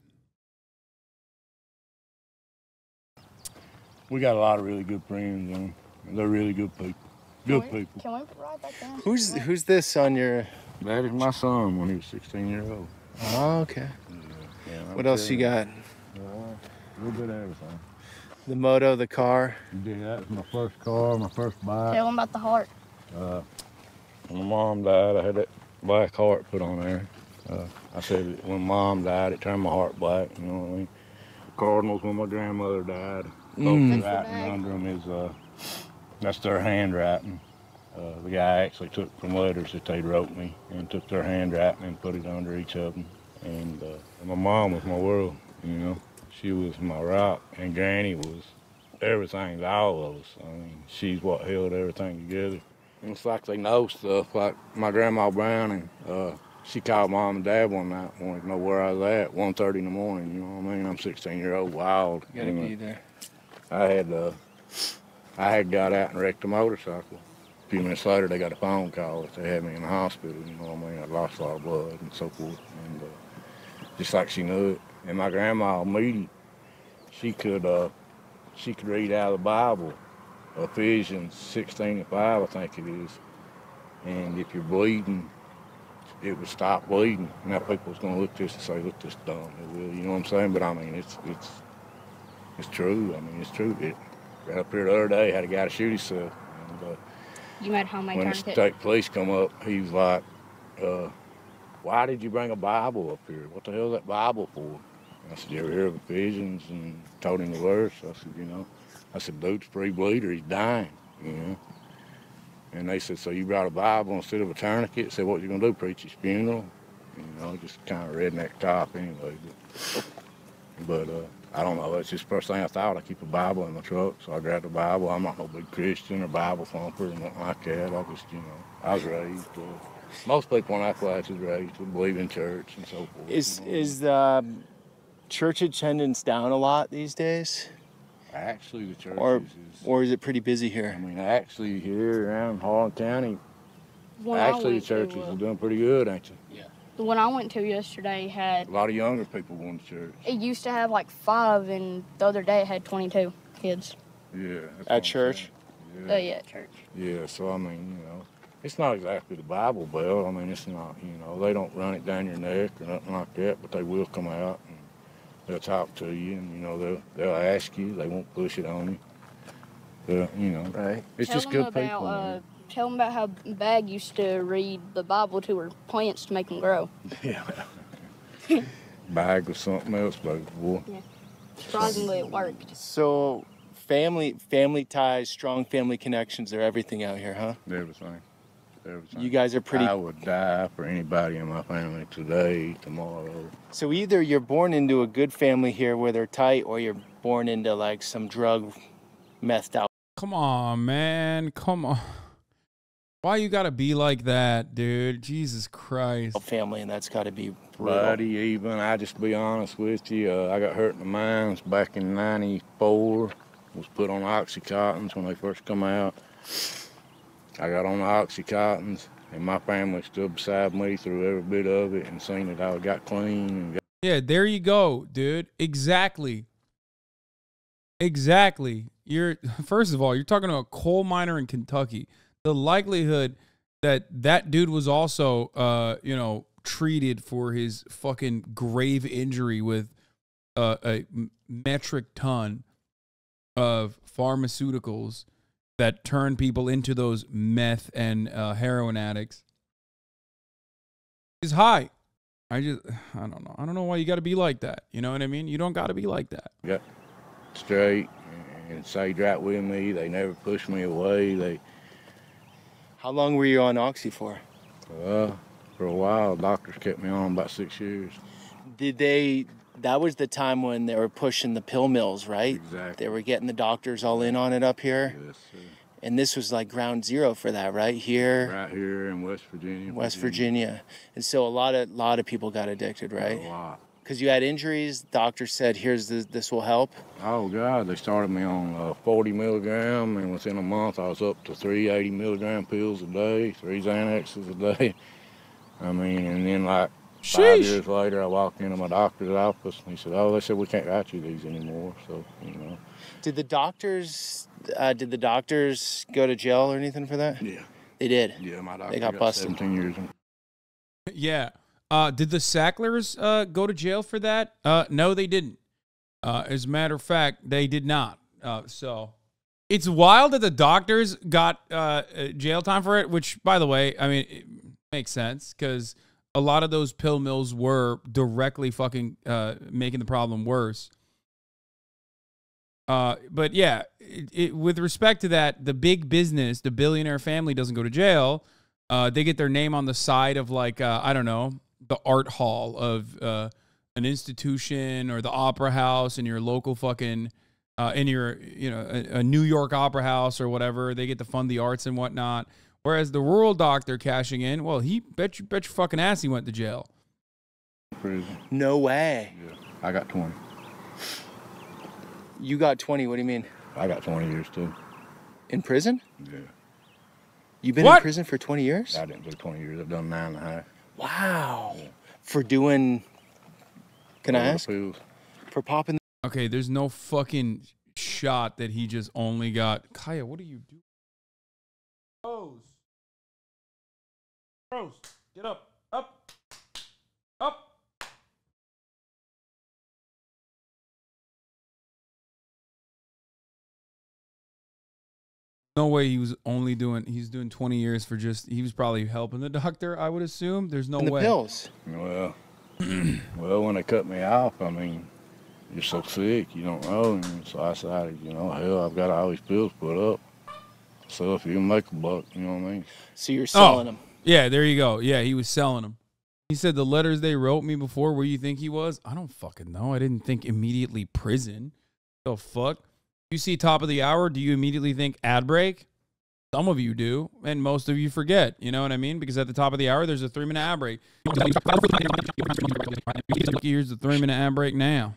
S4: We got a lot of really good friends, and they're really good people. Good
S7: Can we-
S4: people.
S7: Can we ride back down?
S6: Who's who's this on your?
S4: That is my son when he was 16 years old.
S6: Oh, okay.
S4: Yeah,
S6: What else you got?
S4: A little bit of everything.
S6: The moto, the car.
S4: Yeah, that was my first car, my first bike.
S7: Tell them about the heart.
S4: Uh, when my mom died, I had that black heart put on there. Uh, I said when mom died, it turned my heart black. You know what I mean? Cardinals when my grandmother died.
S6: Mm.
S4: Writing under them is uh, that's their handwriting. Uh, the guy actually took from letters that they wrote me and took their handwriting and put it under each of them. And, uh, and my mom was my world. You know, she was my rock, and Granny was everything to all of us. I mean, she's what held everything together. And it's like they know stuff, like my grandma Brown, and uh, she called mom and dad one night, wanted to know where I was at, 1.30 in the morning, you know what I mean? I'm 16 year old, wild.
S6: You gotta
S4: know.
S6: be there.
S4: I had uh, I had got out and wrecked a motorcycle. A few minutes later, they got a phone call that they had me in the hospital. You know what I mean? I lost a lot of blood and so forth. And uh, just like she knew it. And my grandma, Meady, she could uh, she could read out of the Bible, Ephesians 16 and 5, I think it is. And if you're bleeding, it would stop bleeding. Now people's gonna look at this and say, "Look, this dumb." They will, you know what I'm saying? But I mean, it's it's it's true. I mean, it's true. It, right up here the other day, had a guy to shoot himself. And, uh,
S7: You made homemade
S4: when the state police come up, he was like, uh, "Why did you bring a Bible up here? What the hell is that Bible for?" And I said, "You ever hear of Ephesians?" And told him the verse. I said, "You know," I said, "Dude's a free bleeder. He's dying." You know. And they said, "So you brought a Bible instead of a tourniquet?" Said, "What you gonna do? Preach his funeral?" You know, just kind of redneck cop anyway. But, but uh, I don't know. That's just the first thing I thought. I keep a Bible in my truck, so I grabbed a Bible. I'm not no big Christian or Bible thumper or nothing like that. I just, you know, I was raised. Uh, most people in our class is raised to believe in church and so forth.
S6: Is
S4: you know.
S6: is um, church attendance down a lot these days,
S4: actually the church
S6: or
S4: is, is
S6: or is it pretty busy here?
S4: I mean, actually here around Harlan County,
S7: When
S4: actually the
S7: went to,
S4: churches
S7: uh,
S4: are doing pretty good, ain't they? Yeah.
S7: The one I went to yesterday had.
S4: A lot of younger people going to church.
S7: It used to have like five, and the other day it had 22 kids.
S4: Yeah.
S6: At church?
S4: saying.
S7: Uh, yeah, at church.
S4: Yeah, so I mean, you know, it's not exactly the Bible Belt. I mean, it's not, you know, they don't run it down your neck or nothing like that, but they will come out and they'll talk to you and, you know, they'll, they'll ask you. They won't push it on you. They'll, you know,
S6: Right.
S4: it's
S7: tell
S4: just
S7: them
S4: good
S7: about,
S4: people.
S7: Uh,
S4: man.
S7: tell them about how Bag used to read the Bible to her plants to make them grow.
S4: yeah. Bag was something else, baby boy.
S7: Surprisingly, it worked.
S6: So, family family ties, strong family connections are everything out here, huh?
S4: Everything. Everything.
S6: You guys are pretty.
S4: I would die for anybody in my family today, tomorrow.
S6: So either you're born into a good family here where they're tight, or you're born into like some drug, messed out
S1: Come on, man. Come on. Why you gotta be like that, dude? Jesus Christ.
S6: family, and that's got to be brutal.
S4: Buddy, even I just be honest with you, uh, I got hurt in the mines back in '94. Was put on oxycontins when they first come out. I got on the oxycontins, and my family stood beside me through every bit of it and seen that I got clean and got
S1: Yeah, there you go, dude. Exactly. Exactly. You're first of all, you're talking to a coal miner in Kentucky. The likelihood that that dude was also, uh, you know, treated for his fucking grave injury with uh, a metric ton of pharmaceuticals that turn people into those meth and uh, heroin addicts. is high. I just, I don't know. I don't know why you got to be like that. You know what I mean? You don't got to be like that.
S4: got straight and stayed right with me. They never pushed me away. They,
S6: How long were you on Oxy for?
S4: uh, for a while, doctors kept me on about six years.
S6: Did they? That was the time when they were pushing the pill mills, right?
S4: Exactly.
S6: They were getting the doctors all in on it up here,
S4: Yes, sir.
S6: and this was like ground zero for that, right here,
S4: Right here in West Virginia.
S6: West Virginia. And so a lot of a lot of people got addicted, right?
S4: A lot.
S6: Because you had injuries. Doctors said, "Here's the, this will help."
S4: Oh God, they started me on uh, 40 milligram, and within a month I was up to 380 milligram pills a day, three Xanaxes a day. I mean, and then like five years later, I walked into my doctor's office, and he said, "Oh, they said we can't write you these anymore." So you know,
S6: Did the doctors? Uh, did the doctors go to jail or anything for that?
S4: yeah,
S6: They did.
S4: yeah, my doctor They
S6: got busted.
S4: 17 years. in-
S1: Yeah. Uh, did the Sacklers uh, go to jail for that? Uh, no, they didn't. Uh, as a matter of fact, they did not. Uh, so it's wild that the doctors got uh, uh, jail time for it, which, by the way, I mean, it makes sense because a lot of those pill mills were directly fucking uh, making the problem worse. Uh, but yeah, it, it, with respect to that, the big business, the billionaire family doesn't go to jail. Uh, they get their name on the side of like uh, I don't know the art hall of uh, an institution or the opera house in your local fucking uh, in your you know a, a New York opera house or whatever. They get to fund the arts and whatnot. Whereas the rural doctor cashing in, well, he bet you bet your fucking ass he went to jail.
S4: prison.
S6: No way.
S4: Yeah, I got 20.
S6: You got 20. What do you mean?
S4: I got 20 years too.
S6: In prison?
S4: Yeah,
S6: You've been
S1: What?
S6: in prison for 20 years?
S4: I didn't do 20 years. I've done nine and a half.
S6: Wow. For doing. Can I ask?
S4: pills.
S6: For popping.
S1: Okay, there's no fucking shot that he just only got. Kaya, what are you doing? Rose. Rose, get up. Up. Up. No way he was only doing he's doing 20 years for just he was probably helping the doctor, I would assume. There's no
S6: in the
S1: way.
S6: pills.
S4: Well, well, when they cut me off, I mean, you're so sick, you don't know. And so I decided, you know, hell, I've got all these pills put up. So if you can make a buck, you know what I mean?
S6: So you're selling oh. them.
S1: Yeah, there you go. Yeah, he was selling them. He said the letters they wrote me before, where you think he was? I don't fucking know. I didn't think immediately prison. The fuck? You see top of the hour, do you immediately think ad break? Some of you do, and most of you forget. You know what I mean? Because at the top of the hour, there's a three minute ad break. Here's the three minute ad break now.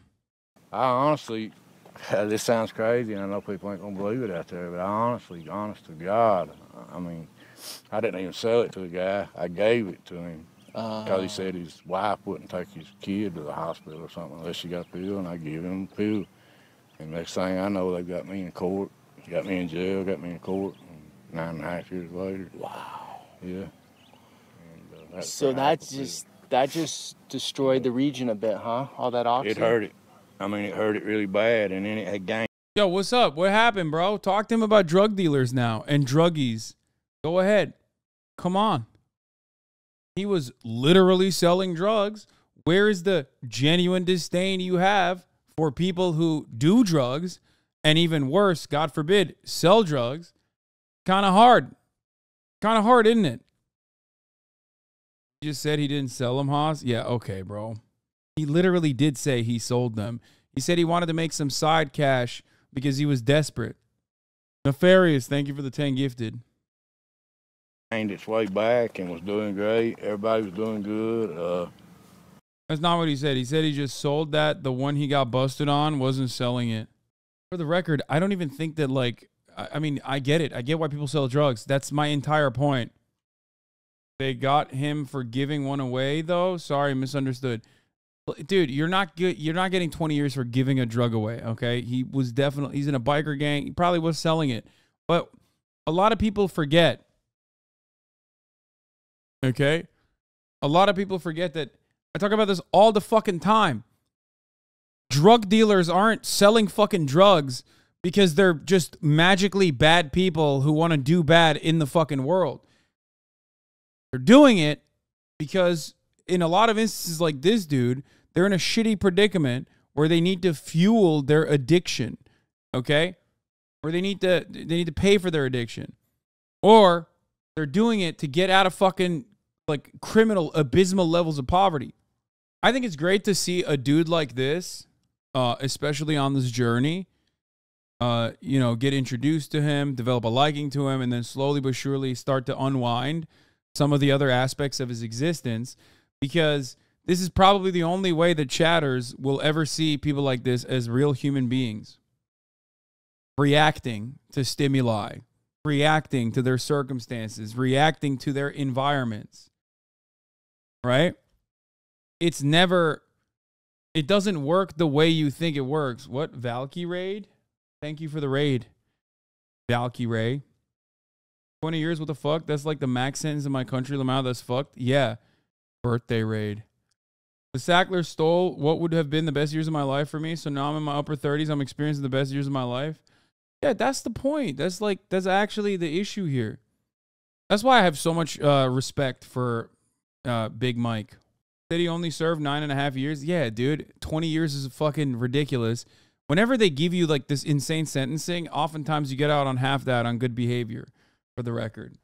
S4: I honestly, this sounds crazy, and I know people ain't gonna believe it out there, but I honestly, honest to God, I mean, I didn't even sell it to the guy. I gave it to him
S6: Uh,
S4: because he said his wife wouldn't take his kid to the hospital or something unless she got a pill, and I give him a pill. And next thing I know, they got me in court, got me in jail, got me in court, and nine and a half years later.
S6: wow.
S4: Yeah. And, uh, that's
S6: So
S4: for half
S6: that
S4: a pill.
S6: just that just destroyed the region a bit, huh? All that oxygen.
S4: It hurt it. I mean, it hurt it really bad, and then it had gang
S1: Yo, what's up? What happened, bro? Talk to him about drug dealers now and druggies. Go ahead. Come on. He was literally selling drugs. Where is the genuine disdain you have for people who do drugs and even worse, God forbid, sell drugs? Kind of hard. Kind of hard, isn't it? You just said he didn't sell them, Haas? Yeah, okay, bro. He literally did say he sold them. He said he wanted to make some side cash because he was desperate. Nefarious, thank you for the 10 gifted.
S4: Gained its way back and was doing great. Everybody was doing good. Uh,
S1: That's not what he said. He said he just sold that. The one he got busted on wasn't selling it. For the record, I don't even think that, like, I, I mean, I get it. I get why people sell drugs. That's my entire point. They got him for giving one away, though. Sorry, misunderstood. Dude, you're not good. You're not getting 20 years for giving a drug away. Okay, he was definitely he's in a biker gang. He probably was selling it, but a lot of people forget. Okay, a lot of people forget that I talk about this all the fucking time. Drug dealers aren't selling fucking drugs because they're just magically bad people who want to do bad in the fucking world. They're doing it because in a lot of instances like this dude, they're in a shitty predicament where they need to fuel their addiction, okay? Or they need to they need to pay for their addiction. Or they're doing it to get out of fucking like criminal abysmal levels of poverty. I think it's great to see a dude like this, uh, especially on this journey, uh, you know, get introduced to him, develop a liking to him, and then slowly but surely start to unwind some of the other aspects of his existence because this is probably the only way that chatters will ever see people like this as real human beings reacting to stimuli, reacting to their circumstances, reacting to their environments. Right? It's never it doesn't work the way you think it works. What Valky raid? Thank you for the raid. Valky Ray. 20 years, what the fuck? That's like the max sentence in my country, Lamau. That's fucked. Yeah. Birthday raid. The Sackler stole what would have been the best years of my life for me. So now I'm in my upper 30s. I'm experiencing the best years of my life. Yeah, that's the point. That's like, that's actually the issue here. That's why I have so much uh, respect for uh, Big Mike. Said he only served nine and a half years. Yeah, dude. 20 years is fucking ridiculous. Whenever they give you like this insane sentencing, oftentimes you get out on half that on good behavior, for the record.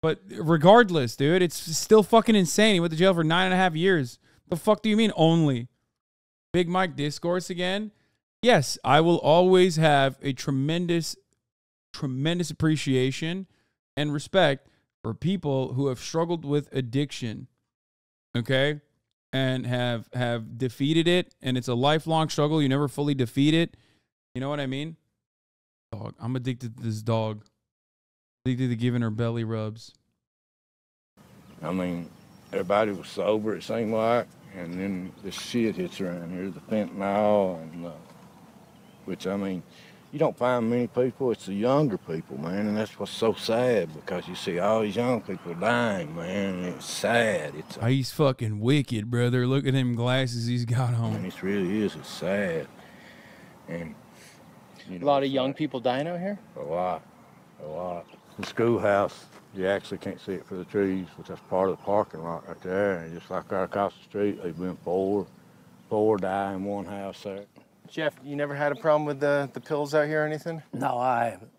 S1: But regardless, dude, it's still fucking insane. He went to jail for nine and a half years. The fuck do you mean only? Big Mike discourse again? Yes, I will always have a tremendous, tremendous appreciation and respect for people who have struggled with addiction. Okay? And have have defeated it and it's a lifelong struggle. You never fully defeat it. You know what I mean? Dog. I'm addicted to this dog. Addicted to giving her belly rubs.
S4: I mean, everybody was sober, it seemed like, and then the shit hits around here, the fentanyl, and uh, which I mean, you don't find many people. It's the younger people, man, and that's what's so sad because you see all these young people dying, man. And it's sad. It's
S1: Oh, he's fucking wicked, brother. Look at them glasses he's got
S4: and
S1: on.
S4: it really is. It's sad, and you
S6: A lot of young
S4: like
S6: people dying out here.
S4: A lot, a lot. The schoolhouse, you actually can't see it for the trees, which that's part of the parking lot right there. And just like right across the street, they've been four, four die in one house there.
S6: Jeff, you never had a problem with the, the pills out here or anything?
S5: No, I haven't.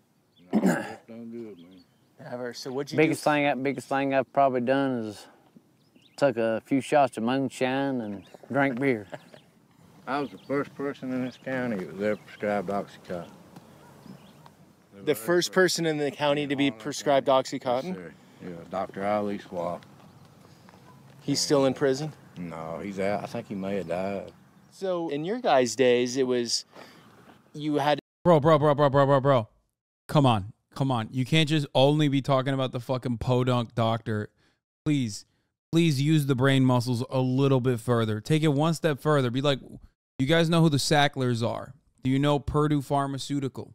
S4: No, it's done good, man.
S6: Never. So what'd you
S5: Biggest
S6: do?
S5: thing, biggest thing I've probably done is took a few shots of moonshine and drank beer.
S4: I was the first person in this county that was ever prescribed Oxycontin.
S6: The first person in the county to be prescribed OxyContin.
S4: Sir. Yeah, Dr. Ali Swap.
S6: He's still in prison.
S4: No, he's out. I think he may have died.
S6: So in your guys' days, it was you had
S1: Bro, bro, bro, bro, bro, bro, bro. Come on. Come on. You can't just only be talking about the fucking podunk doctor. Please, please use the brain muscles a little bit further. Take it one step further. Be like, you guys know who the Sacklers are. Do you know Purdue Pharmaceutical?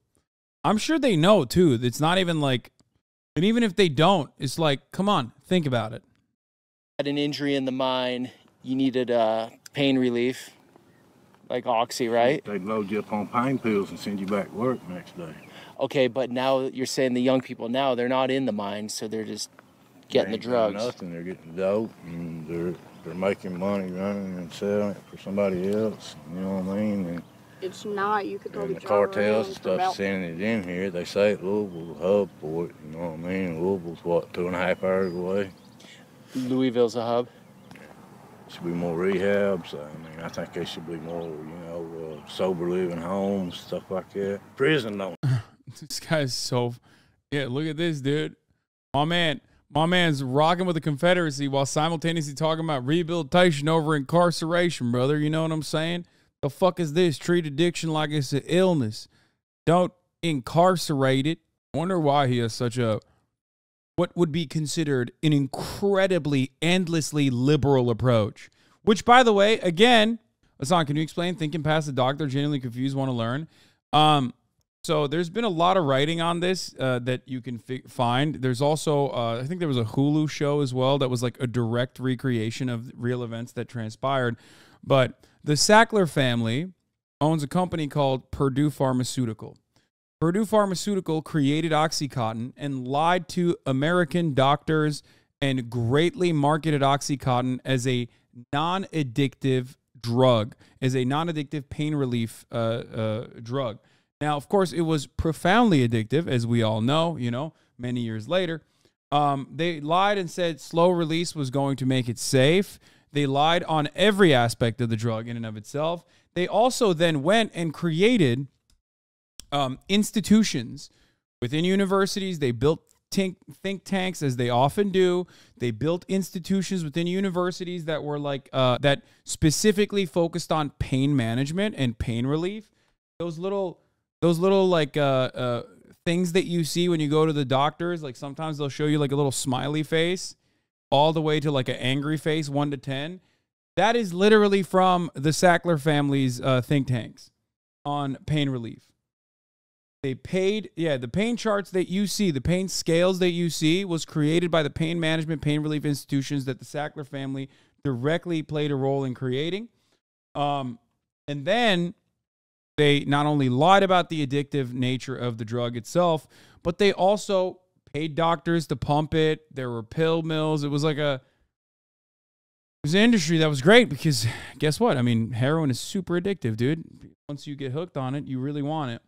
S1: I'm sure they know too. It's not even like, and even if they don't, it's like, come on, think about it.
S6: had an injury in the mine. You needed uh, pain relief, like Oxy, right?
S4: They'd load you up on pain pills and send you back to work next day.
S6: Okay, but now you're saying the young people now they're not in the mines, so they're just getting the
S4: They ain't
S6: drugs.
S4: Nothing. They're getting dope and they're they're making money running and selling it for somebody else. You know what I mean? And,
S7: It's not. You could go
S4: and
S7: probably
S4: the cartels and stuff sending it in here. They say Louisville's a hub for it. You know what I mean? Louisville's what two and a half hours away.
S6: Louisville's a hub.
S4: Should be more rehabs. I mean, I think there should be more, you know, uh, sober living homes, stuff like that. Prison don't
S1: This guy's so. Yeah, look at this, dude. My man, my man's rocking with the Confederacy while simultaneously talking about rehabilitation over incarceration, brother. You know what I'm saying? The fuck is this? Treat addiction like it's an illness. Don't incarcerate it. Wonder why he has such a what would be considered an incredibly endlessly liberal approach. Which, by the way, again, Hasan, can you explain thinking past the doctor, genuinely confused, want to learn? Um, so there's been a lot of writing on this uh, that you can fi- find. There's also, uh, I think there was a Hulu show as well that was like a direct recreation of real events that transpired. But the Sackler family owns a company called Purdue Pharmaceutical. Purdue Pharmaceutical created Oxycontin and lied to American doctors and greatly marketed Oxycontin as a non addictive drug, as a non addictive pain relief uh, uh, drug. Now, of course, it was profoundly addictive, as we all know, you know, many years later. Um, they lied and said slow release was going to make it safe. They lied on every aspect of the drug in and of itself. They also then went and created um, institutions within universities. They built think, think tanks, as they often do. They built institutions within universities that were like uh, that specifically focused on pain management and pain relief. Those little, those little like uh, uh, things that you see when you go to the doctors. Like sometimes they'll show you like a little smiley face, all the way to like an angry face, one to ten. That is literally from the Sackler family's uh, think tanks on pain relief. They paid, yeah, the pain charts that you see, the pain scales that you see was created by the pain management, pain relief institutions that the Sackler family directly played a role in creating. Um, and then they not only lied about the addictive nature of the drug itself, but they also paid doctors to pump it. There were pill mills. It was like a it was an industry that was great because guess what? I mean, heroin is super addictive, dude. Once you get hooked on it, you really want it.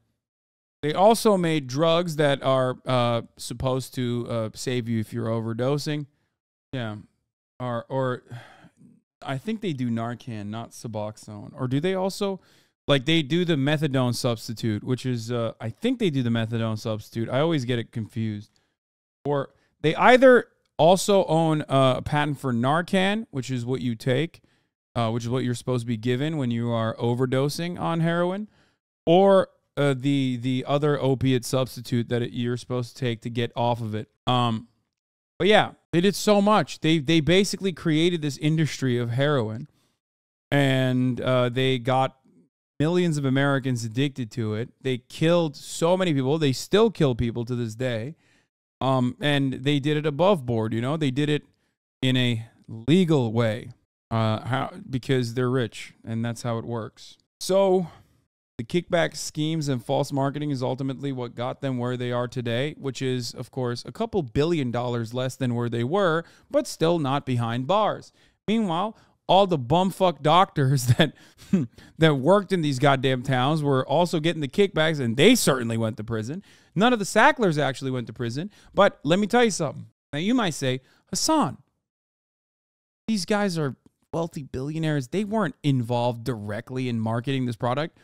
S1: They also made drugs that are uh, supposed to uh, save you if you're overdosing. Yeah, or or I think they do Narcan, not Suboxone, or do they also? Like they do the methadone substitute, which is uh, I think they do the methadone substitute. I always get it confused. Or they either also own uh, a patent for Narcan, which is what you take, uh, which is what you're supposed to be given when you are overdosing on heroin, or uh, the the other opiate substitute that it, you're supposed to take to get off of it. Um, but yeah, they did so much. They they basically created this industry of heroin, and uh, they got millions of Americans addicted to it. They killed so many people. They still kill people to this day. Um, and they did it above board. You know, they did it in a legal way. Uh, how because they're rich, and that's how it works. So the kickback schemes and false marketing is ultimately what got them where they are today, which is, of course, a couple billion dollars less than where they were, but still not behind bars. Meanwhile, all the bumfuck doctors that that worked in these goddamn towns were also getting the kickbacks, and they certainly went to prison. None of the Sacklers actually went to prison. But let me tell you something. Now you might say, Hasan, these guys are wealthy billionaires. They weren't involved directly in marketing this product.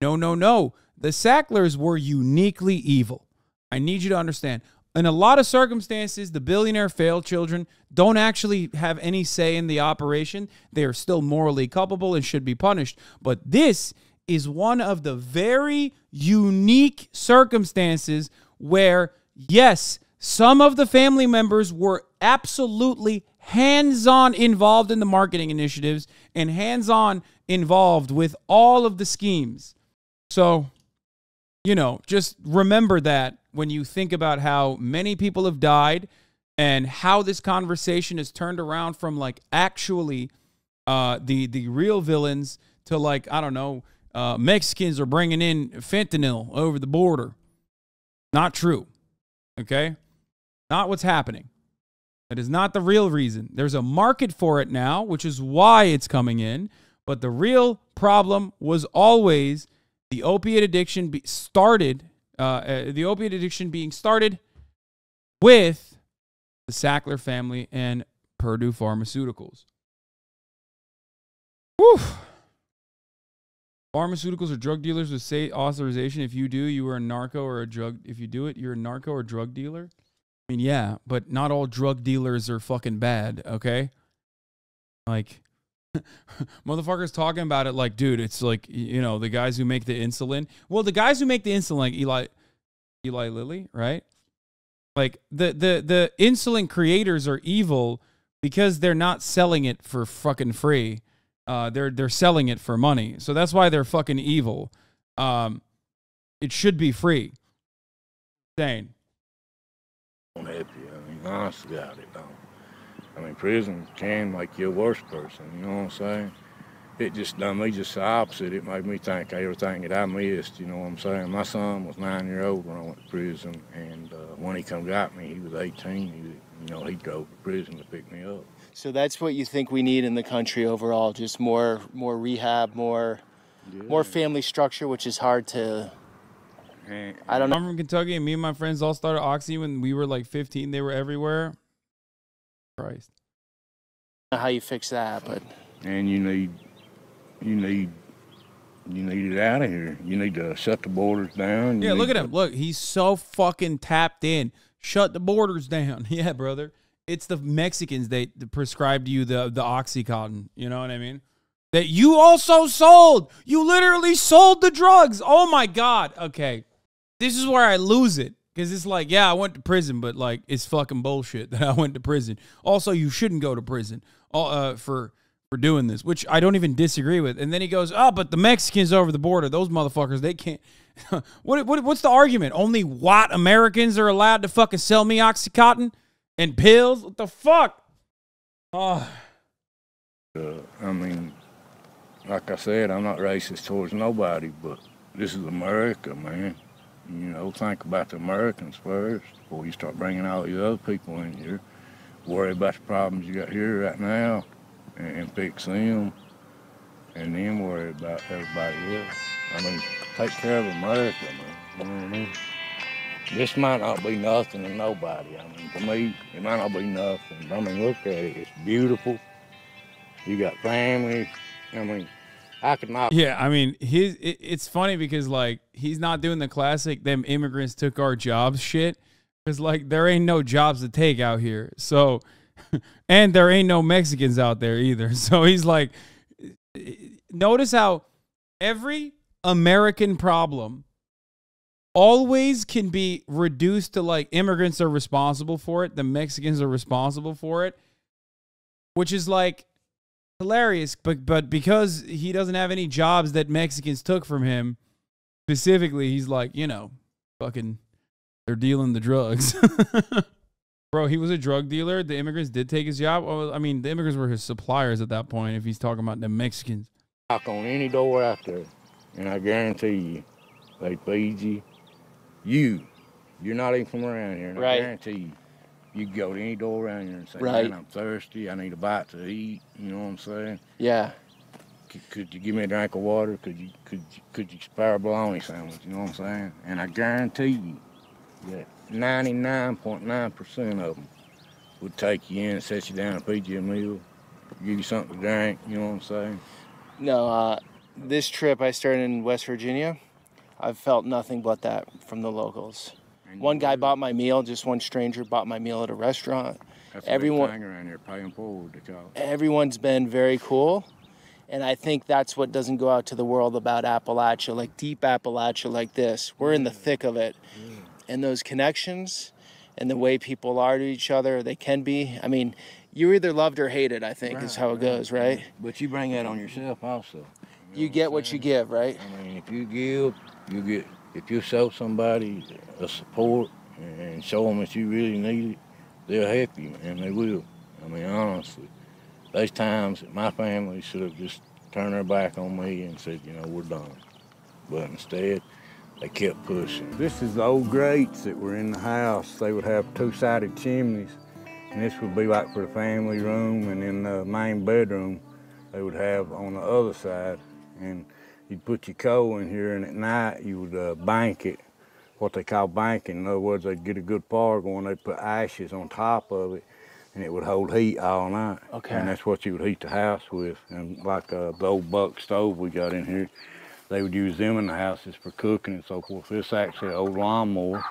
S1: No, no, no. The Sacklers were uniquely evil. I need you to understand. In a lot of circumstances, the billionaire failed children don't actually have any say in the operation. They are still morally culpable and should be punished. But this is one of the very unique circumstances where, yes, some of the family members were absolutely hands on involved in the marketing initiatives and hands on involved with all of the schemes. So, you know, just remember that when you think about how many people have died and how this conversation has turned around from like actually uh, the the real villains to like I don't know uh, Mexicans are bringing in fentanyl over the border. Not true. Okay, not what's happening. That is not the real reason. There's a market for it now, which is why it's coming in. But the real problem was always the opiate addiction be started, uh, uh, the opiate addiction being started with the Sackler family and Purdue Pharmaceuticals. Whew. Pharmaceuticals or drug dealers with state authorization. If you do, you are a narco or a drug. If you do it, you're a narco or drug dealer. I mean, yeah, but not all drug dealers are fucking bad, okay? Like, motherfuckers talking about it like, dude, it's like you know the guys who make the insulin. Well, the guys who make the insulin, like Eli, Eli Lilly, right? Like the the the insulin creators are evil because they're not selling it for fucking free. Uh, they're they're selling it for money, so that's why they're fucking evil. Um, it should be free. Insane.
S4: I mean, honest it. I mean, prison can make you a worse person. You know what I'm saying? It just done me just the opposite. It made me think everything that I missed. You know what I'm saying? My son was nine year old when I went to prison, and uh, when he come got me, he was 18. He, you know, he drove to prison to pick me up.
S6: So that's what you think we need in the country overall, just more more rehab, more more family structure, which is hard to
S4: And,
S6: I don't know.
S1: I'm from Kentucky, and me and my friends all started Oxy when we were like 15. They were everywhere. Christ.
S6: how you fix that, but
S4: and you need, you need, you need it out of here. You need to shut the borders down. You
S1: Yeah, look at him. Look, he's so fucking tapped in. Shut the borders down. Yeah, brother. It's the Mexicans that that prescribed you the the oxycontin. You know what I mean? That you also sold. You literally sold the drugs. Oh my god. Okay, this is where I lose it because it's like, yeah, I went to prison, but like it's fucking bullshit that I went to prison. Also, you shouldn't go to prison. Uh, for for doing this, which I don't even disagree with. And then he goes, "Oh, but the Mexicans over the border, those motherfuckers, they can't." what, what what's the argument? Only white Americans are allowed to fucking sell me oxycontin and pills? What the fuck? Oh,
S4: Uh, I mean, like I said, I'm not racist towards nobody, but this is America, man. You know, think about the Americans first before you start bringing all these other people in here. Worry about the problems you got here right now and, fix them, and then worry about everybody else. I mean, take care of America, man. You know what I mean? This might not be nothing to nobody. I mean, to me, it might not be nothing. I mean, look at it. It's beautiful. You got family. I mean, I could not.
S1: yeah. I mean, his it, it's funny because like he's not doing the classic "them immigrants took our jobs" shit. Because like there ain't no jobs to take out here. So, and there ain't no Mexicans out there either. So he's like, notice how every American problem always can be reduced to like immigrants are responsible for it, the Mexicans are responsible for it, which is like hilarious. But but because he doesn't have any jobs that Mexicans took from him, specifically, he's like, you know, fucking, they're dealing the drugs. Bro, he was a drug dealer. The immigrants did take his job. Well, I mean, the immigrants were his suppliers at that point. If he's talking about the Mexicans,
S4: knock on any door out there, and I guarantee you, they feed you. You, you're not even from around here, and
S6: Right.
S4: I guarantee you, you go to any door around here and say,
S6: Right.
S4: "Man, I'm thirsty. I need a bite to eat." You know what I'm saying?
S6: yeah.
S4: Could, could you give me a drink of water? Could you could you, could you spare a bologna sandwich? You know what I'm saying? And I guarantee you that 99.9% of them would take you in, and set you down, and feed you a meal, give you something to drink. You know what I'm saying?
S6: No, uh, this trip I started in West Virginia. I've felt nothing but that from the locals. One
S4: you
S6: guy bought my meal, just one stranger bought my meal at a restaurant.
S4: That's
S6: everyone-
S4: here paying forward.
S6: Everyone's been very cool. And I think that's what doesn't go out to the world about Appalachia, like deep Appalachia like this. We're in the thick of it. And those connections and the way people are to each other, they can be. I mean, you're either loved or hated, I think, is how it
S4: right.
S6: goes, right?
S4: But you bring that on yourself also.
S6: You get what you give, right?
S4: I mean, if you give, you get. If you show somebody uh, a support and show them that you really need it, they'll help you, and they will. I mean, honestly, there's times that my family should have just turned their back on me and said, you know, we're done. But instead, they kept pushing. This is the old grates that were in the house. They would have two-sided chimneys, and this would be like for the family room, and in the main bedroom, they would have on the other side, and you'd put your coal in here, and at night you would uh, bank it, what they call banking. In other words, they'd get a good fire going, they'd put ashes on top of it, and it would hold heat all night.
S6: Okay.
S4: And that's what you would heat the house with. And like uh, the old buck stove we got in here, they would use them in the houses for cooking and so forth. This actually an old lawnmower.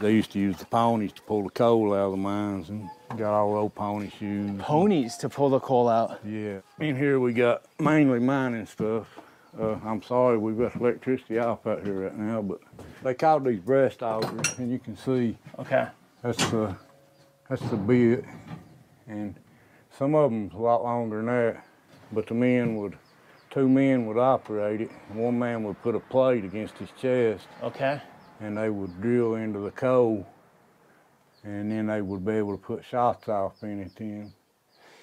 S4: They used to use the ponies to pull the coal out of the mines and got all old pony shoes.
S6: Ponies to pull the coal out.
S4: Yeah. In here we got mainly mining stuff. Uh, I'm sorry we've got electricity off out here right now, but they call these breast augers, and you can see
S6: Okay.
S4: that's the that's the bit, and some of them's a lot longer than that. But the men would, two men would operate it. and One man would put a plate against his chest,
S6: Okay.
S4: and they would drill into the coal, and then they would be able to put shots off in it. Then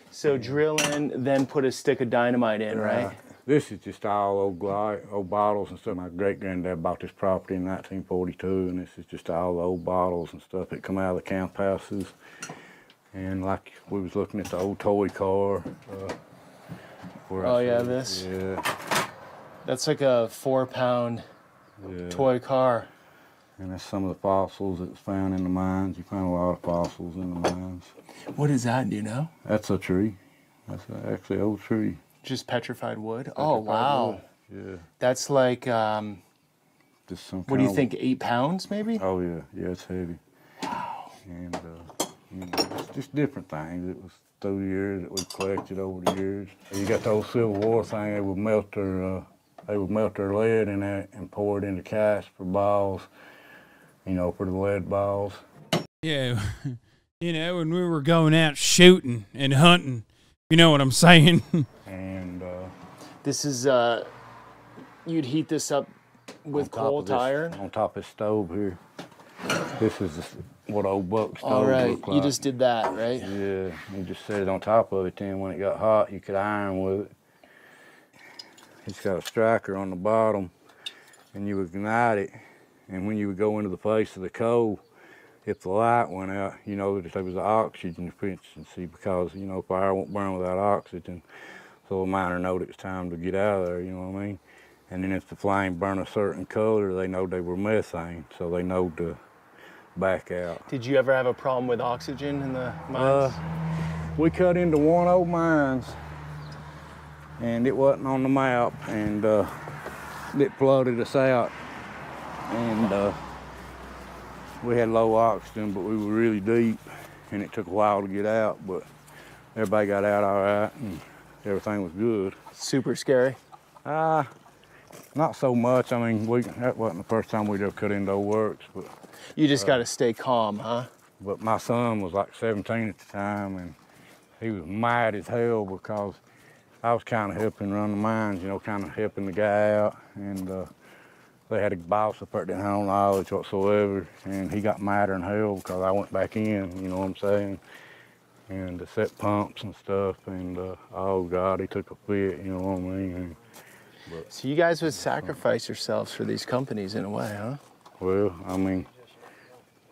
S6: So drill in, then put a stick of dynamite in, right?
S4: Uh, This is just all old gli old bottles and stuff. My great granddad bought this property in 1942, and this is just all the old bottles and stuff that come out of the camp houses. And like we was looking at the old toy car. Uh, where I
S6: Oh, yeah, this?
S4: Yeah,
S6: That's like a four pound
S4: yeah.
S6: toy car.
S4: And that's some of the fossils that's found in the mines. You find a lot of fossils in the mines.
S6: What is that? Do you know?
S4: That's a tree. That's a, actually an old tree.
S6: Just petrified wood. oh wow,
S4: wood. Yeah.
S6: that's like um,
S4: Just some
S6: what do you think? Eight pounds maybe?
S4: Oh yeah, yeah, it's heavy. Wow. And uh, you know, it's just different things. It was through the years that we collected over the years. You got the old Civil War thing. They would melt their uh, they would melt their lead in that and pour it into cast for balls. You know, for the lead balls.
S1: Yeah, you know, when we were going out shooting and hunting, you know what I'm saying?
S4: And uh,
S6: This is uh, you'd heat this up with
S4: on
S6: coal
S4: of this-
S6: iron.
S4: on top of the stove here. This is what old buck stove
S6: All right,
S4: like.
S6: you just did that, right?
S4: Yeah, you just set it on top of it. Then when it got hot, you could iron with it. It's got a striker on the bottom, and you ignite it. And when you would go into the face of the coal, if the light went out, you know that there was an oxygen deficiency because you know fire won't burn without oxygen. So a miner know it's time to get out of there. You know what I mean? And then if the flame burn a certain color, they know they were methane, so they know to back out.
S6: Did you ever have a problem with oxygen in the mines?
S4: Uh, we cut into one old mines, and it wasn't on the map, and uh, it flooded us out, and uh, we had low oxygen, but we were really deep, and it took a while to get out, but everybody got out all right, and everything was good.
S6: Super scary.
S4: Uh, not so much. I mean, we that wasn't the first time we'd ever cut into works, but
S6: You
S4: Uh,
S6: just got to stay calm, huh?
S4: But my son was like 17 at the time, and he was mad as hell because I was kind of helping run the mines, you know, kind of helping the guy out. And uh, they had a boss up that didn't have no knowledge whatsoever, and he got madder than hell because I went back in, you know what I'm saying? And to set pumps and stuff, and uh, oh God, he took a fit, you know what I mean? And,
S6: So you guys would sacrifice yourselves for these companies in a way, huh?
S4: Well, I mean,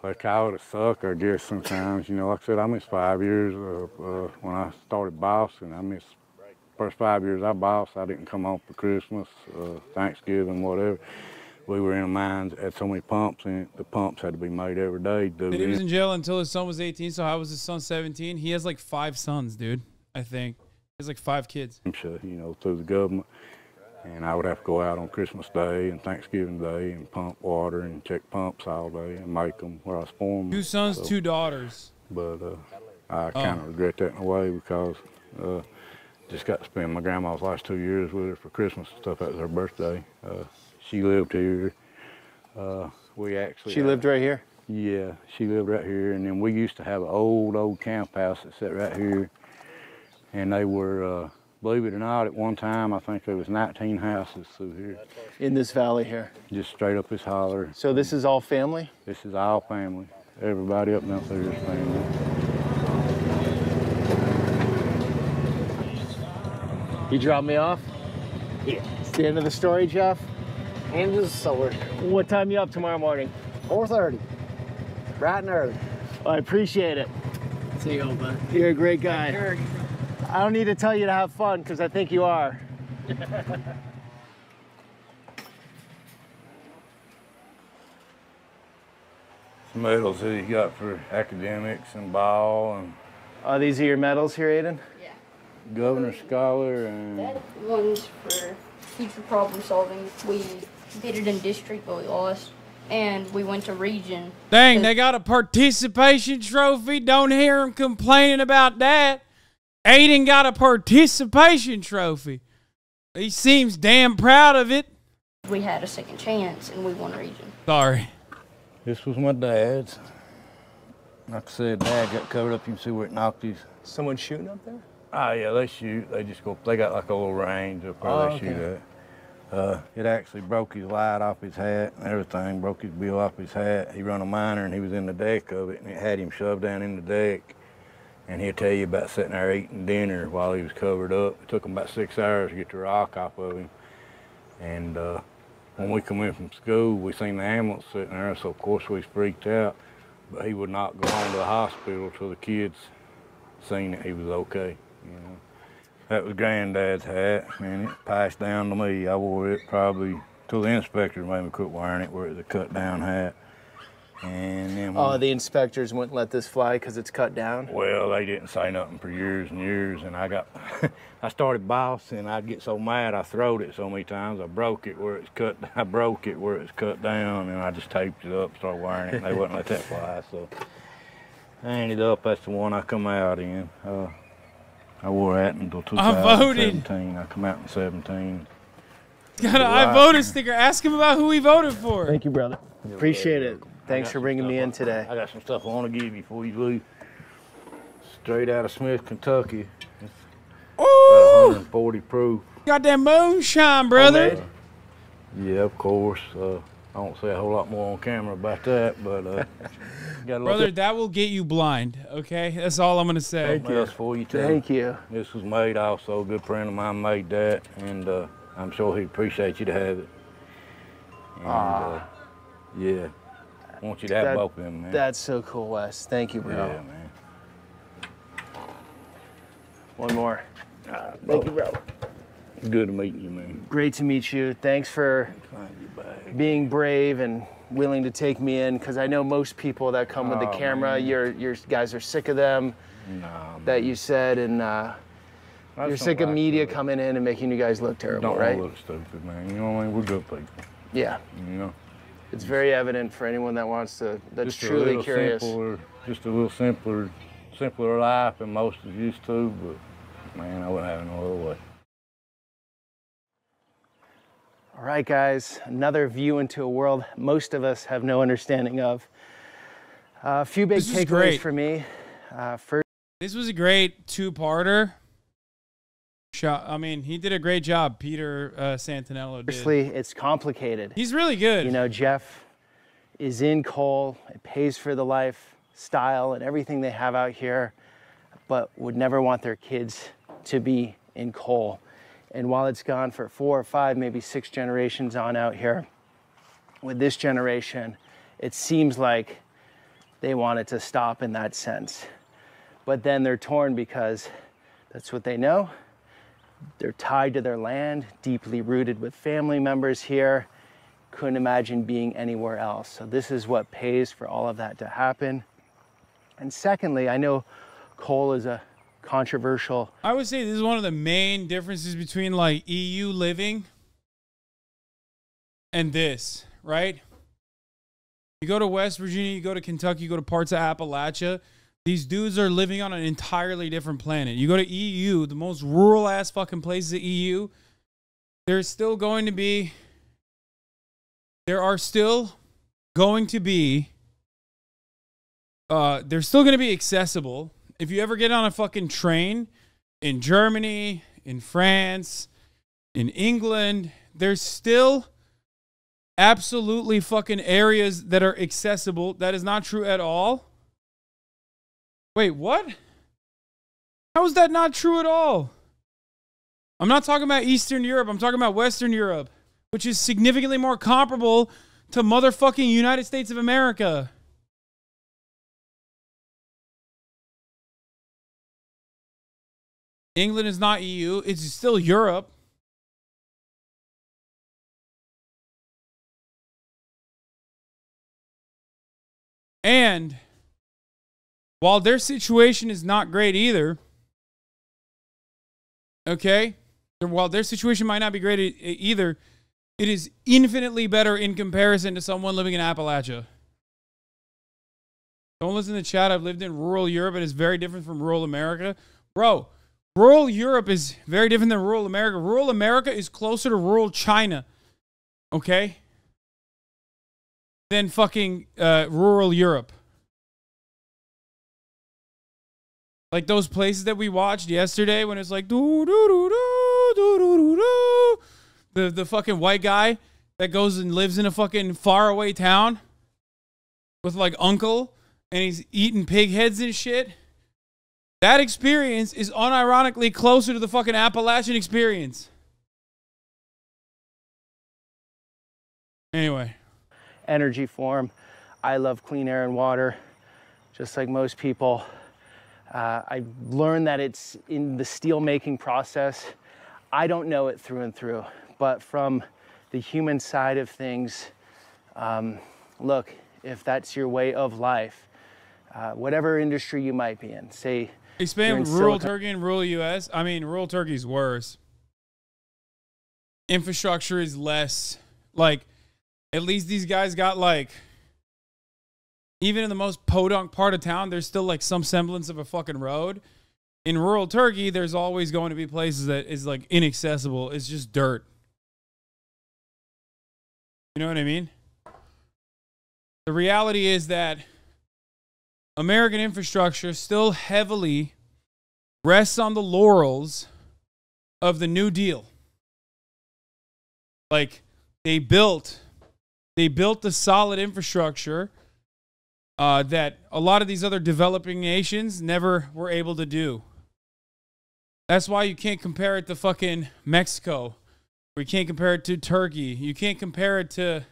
S4: like I would have sucked, I guess, sometimes. You know, like I said, I missed five years uh, uh, when I started bossing. I missed first five years I bossed. I didn't come home for Christmas, uh, Thanksgiving, whatever. We were in the mines, had so many pumps in it. The pumps had to be made every day.
S1: And he was in jail until his son was 18. So how was his son 17? He has like five sons, dude. I think he has like five kids.
S4: I'm sure, you know, through the government. And I would have to go out on Christmas Day and Thanksgiving Day and pump water and check pumps all day and make them where I was foreman.
S1: Two sons,
S4: So-
S1: two daughters.
S4: but uh, I kind of regret that in a way because uh, just got to spend my grandma's last two years with her for Christmas and stuff. That was her birthday. Uh, she lived here. Uh, we actually
S6: She lived right here.
S4: Yeah, she lived right here, and then we used to have an old old camp house that sat right here, and they were. Uh, Believe it or not, at one time I think there was 19 houses through here,
S6: In this valley here.
S4: just straight up this holler.
S6: So this is all family?
S4: This is all family. Everybody up and up there is family.
S6: You drop me off?
S2: Yeah.
S6: It's the end of the story, Jeff.
S2: End of the story.
S6: What time you up tomorrow morning?
S2: 4:30. Bright and early.
S6: I appreciate it.
S2: See you, bud.
S6: You're a great guy. I don't need to tell you to have fun because I think you are.
S4: Some medals that he got for academics and ball and
S6: Oh, these are your medals here, Aiden? Yeah.
S4: Governor scholar and
S7: That one's for future problem solving. We did it in district, but we lost. And we went to region.
S1: Dang, they got a participation trophy. Don't hear him complaining about that. Aiden got a participation trophy. He seems damn proud of it.
S7: We had a second chance and we won region.
S1: Sorry.
S4: this was my dad's. Like I said, dad got covered up. You can see where it knocked his.
S6: Someone shooting up there?
S4: Oh yeah, they shoot. They just go. They got like a little range up where
S6: Oh,
S4: they shoot at. Uh, it actually broke his light off his hat and everything. Broke his bill off his hat. He run a miner and he was in the deck of it, and it had him shoved down in the deck. and he'll tell you about sitting there eating dinner while he was covered up. It took him about six hours to get the rock off of him. And uh, when we come in from school, we seen the ambulance sitting there, so of course we freaked out. But he would not go on to the hospital till the kids seen that he was okay. You know, that was Granddad's hat, and it passed down to me. I wore it probably till the inspector made me quit wearing it, where it was a cut down hat. And then
S6: Oh, the inspectors wouldn't let this fly because it's cut down.
S4: well, they didn't say nothing for years and years, and I got, I started bossing. I'd get so mad I throwed it so many times. I broke it where it's cut. I broke it where it's cut down, and I just taped it up, started wearing it. And they wouldn't let that fly, so I ended up. That's the one I come out in. Uh, I wore that until
S1: I voted.
S4: 2017. I come out in 17.
S1: Got an I voted sticker. Ask him about who he voted for.
S6: Thank you, brother. Appreciate it. Thanks for bringing me in today.
S4: I got some stuff I want to give you before you leave. Straight out of Smith, Kentucky. About
S1: Ooh,
S4: 140 proof.
S1: got that moonshine, brother.
S6: Homemade?
S4: Yeah, of course. Uh, I don't say a whole lot more on camera about that, but uh, got a
S1: Brother, that will get you blind. Okay, that's all I'm gonna say.
S4: something else for you too.
S6: Thank you.
S4: This was made also. A good friend of mine made that, and uh, I'm sure he'd appreciate you to have it. And, uh, yeah, want you to have
S6: That-
S4: both of them, man.
S6: That's so cool, Wes. Thank you, bro.
S4: yeah, man.
S6: One more. Thank you, bro.
S4: Good to meet you, man.
S6: Great to meet you. Thanks for
S4: Find you back.
S6: being brave and willing to take me in because I know most people that come with the
S4: Oh,
S6: camera,
S4: your
S6: you're, you're guys are sick of them,
S4: Nah,
S6: that you said, and uh, you're sick of media
S4: to-
S6: coming in and making you guys look terrible,
S4: Don't
S6: right?
S4: wanna look stupid, man. You know what I mean? We're good people.
S6: Yeah.
S4: You know.
S6: It's very evident for anyone that wants to, that's
S4: just
S6: truly curious.
S4: Simpler, just a little simpler, simpler life than most is used to. But man, I wouldn't have it no other way.
S6: All right, guys, another view into a world most of us have no understanding of. a few big takeaways for me. Uh, first,
S1: This was a great two-parter. Shot. I mean, he did a great job. Peter uh, Santenello did.
S6: firstly, it's complicated.
S1: He's really good.
S6: You know, Jeff is in coal, it pays for the lifestyle and everything they have out here, but would never want their kids to be in coal. And while it's gone for four or five, maybe six generations on out here, with this generation, it seems like they want it to stop in that sense. But then they're torn because that's what they know. They're tied to their land, deeply rooted with family members here couldn't imagine being anywhere else. So this is what pays for all of that to happen. And secondly, I know coal is a controversial
S1: I would say this is one of the main differences between like EU living and this, right? You go to West Virginia, you go to Kentucky, you go to parts of Appalachia. These dudes are living on an entirely different planet. You go to EU, the most rural ass fucking places of EU. There's still going to be, there are still going to be, uh, they're still going to be accessible. If you ever get on a fucking train in Germany, in France, in England, there's still absolutely fucking areas that are accessible. That is not true at all. Wait, what? How is that not true at all? I'm not talking about Eastern Europe. I'm talking about Western Europe, which is significantly more comparable to motherfucking United States of America. England is not EU, it's still Europe. And while their situation is not great either, okay, while their situation might not be great either, it is infinitely better in comparison to someone living in Appalachia. Don't listen to chat. I've lived in rural Europe and it's very different from rural America. Bro, Rural Europe is very different than rural America. Rural America is closer to rural China, okay? Than fucking uh, rural Europe. Like those places that we watched yesterday when it's like doo doo doo doo doo doo doo the the fucking white guy that goes and lives in a fucking faraway town with like uncle and he's eating pig heads and shit. That experience is unironically closer to the fucking Appalachian experience. Anyway,
S6: energy form. I love clean air and water, just like most people. Uh, I learned that it's in the steel making process. I don't know it through and through, but from the human side of things, um, look, if that's your way of life, uh, whatever industry you might be in, say
S1: expand rural Turkey and rural US. I mean, rural Turkey's worse. Infrastructure is less like at least these guys got like even in the most podunk part of town, there's still like some semblance of a fucking road. In rural Turkey, there's always going to be places that is like inaccessible. It's just dirt. You know what I mean? The reality is that American infrastructure still heavily rests on the laurels of the New Deal. Like they built, they built the solid infrastructure uh, that a lot of these other developing nations never were able to do. That's why you can't compare it to fucking Mexico. We can't compare it to Turkey. You can't compare it to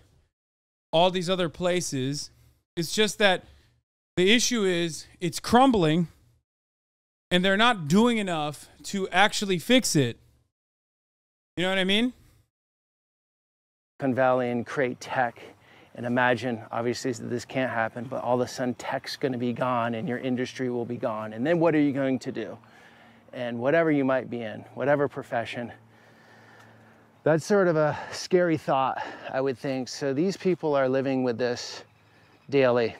S1: all these other places. It's just that the issue is it's crumbling and they're not doing enough to actually fix it. You know what I mean?
S6: Silicon Valley and create tech and imagine obviously this can't happen but all of a sudden tech's going to be gone and your industry will be gone and then what are you going to do and whatever you might be in whatever profession that's sort of a scary thought i would think so these people are living with this daily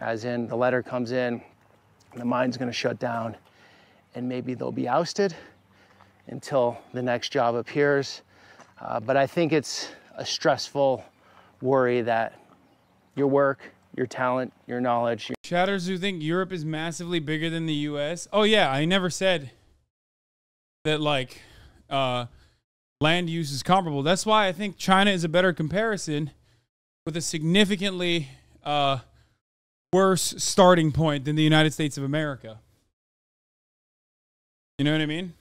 S6: as in the letter comes in the mine's going to shut down and maybe they'll be ousted until the next job appears uh, but i think it's a stressful worry that your work, your talent, your knowledge, your
S1: Chatters who think Europe is massively bigger than the US. Oh yeah, I never said that like uh land use is comparable. That's why I think China is a better comparison with a significantly uh worse starting point than the United States of America. You know what I mean?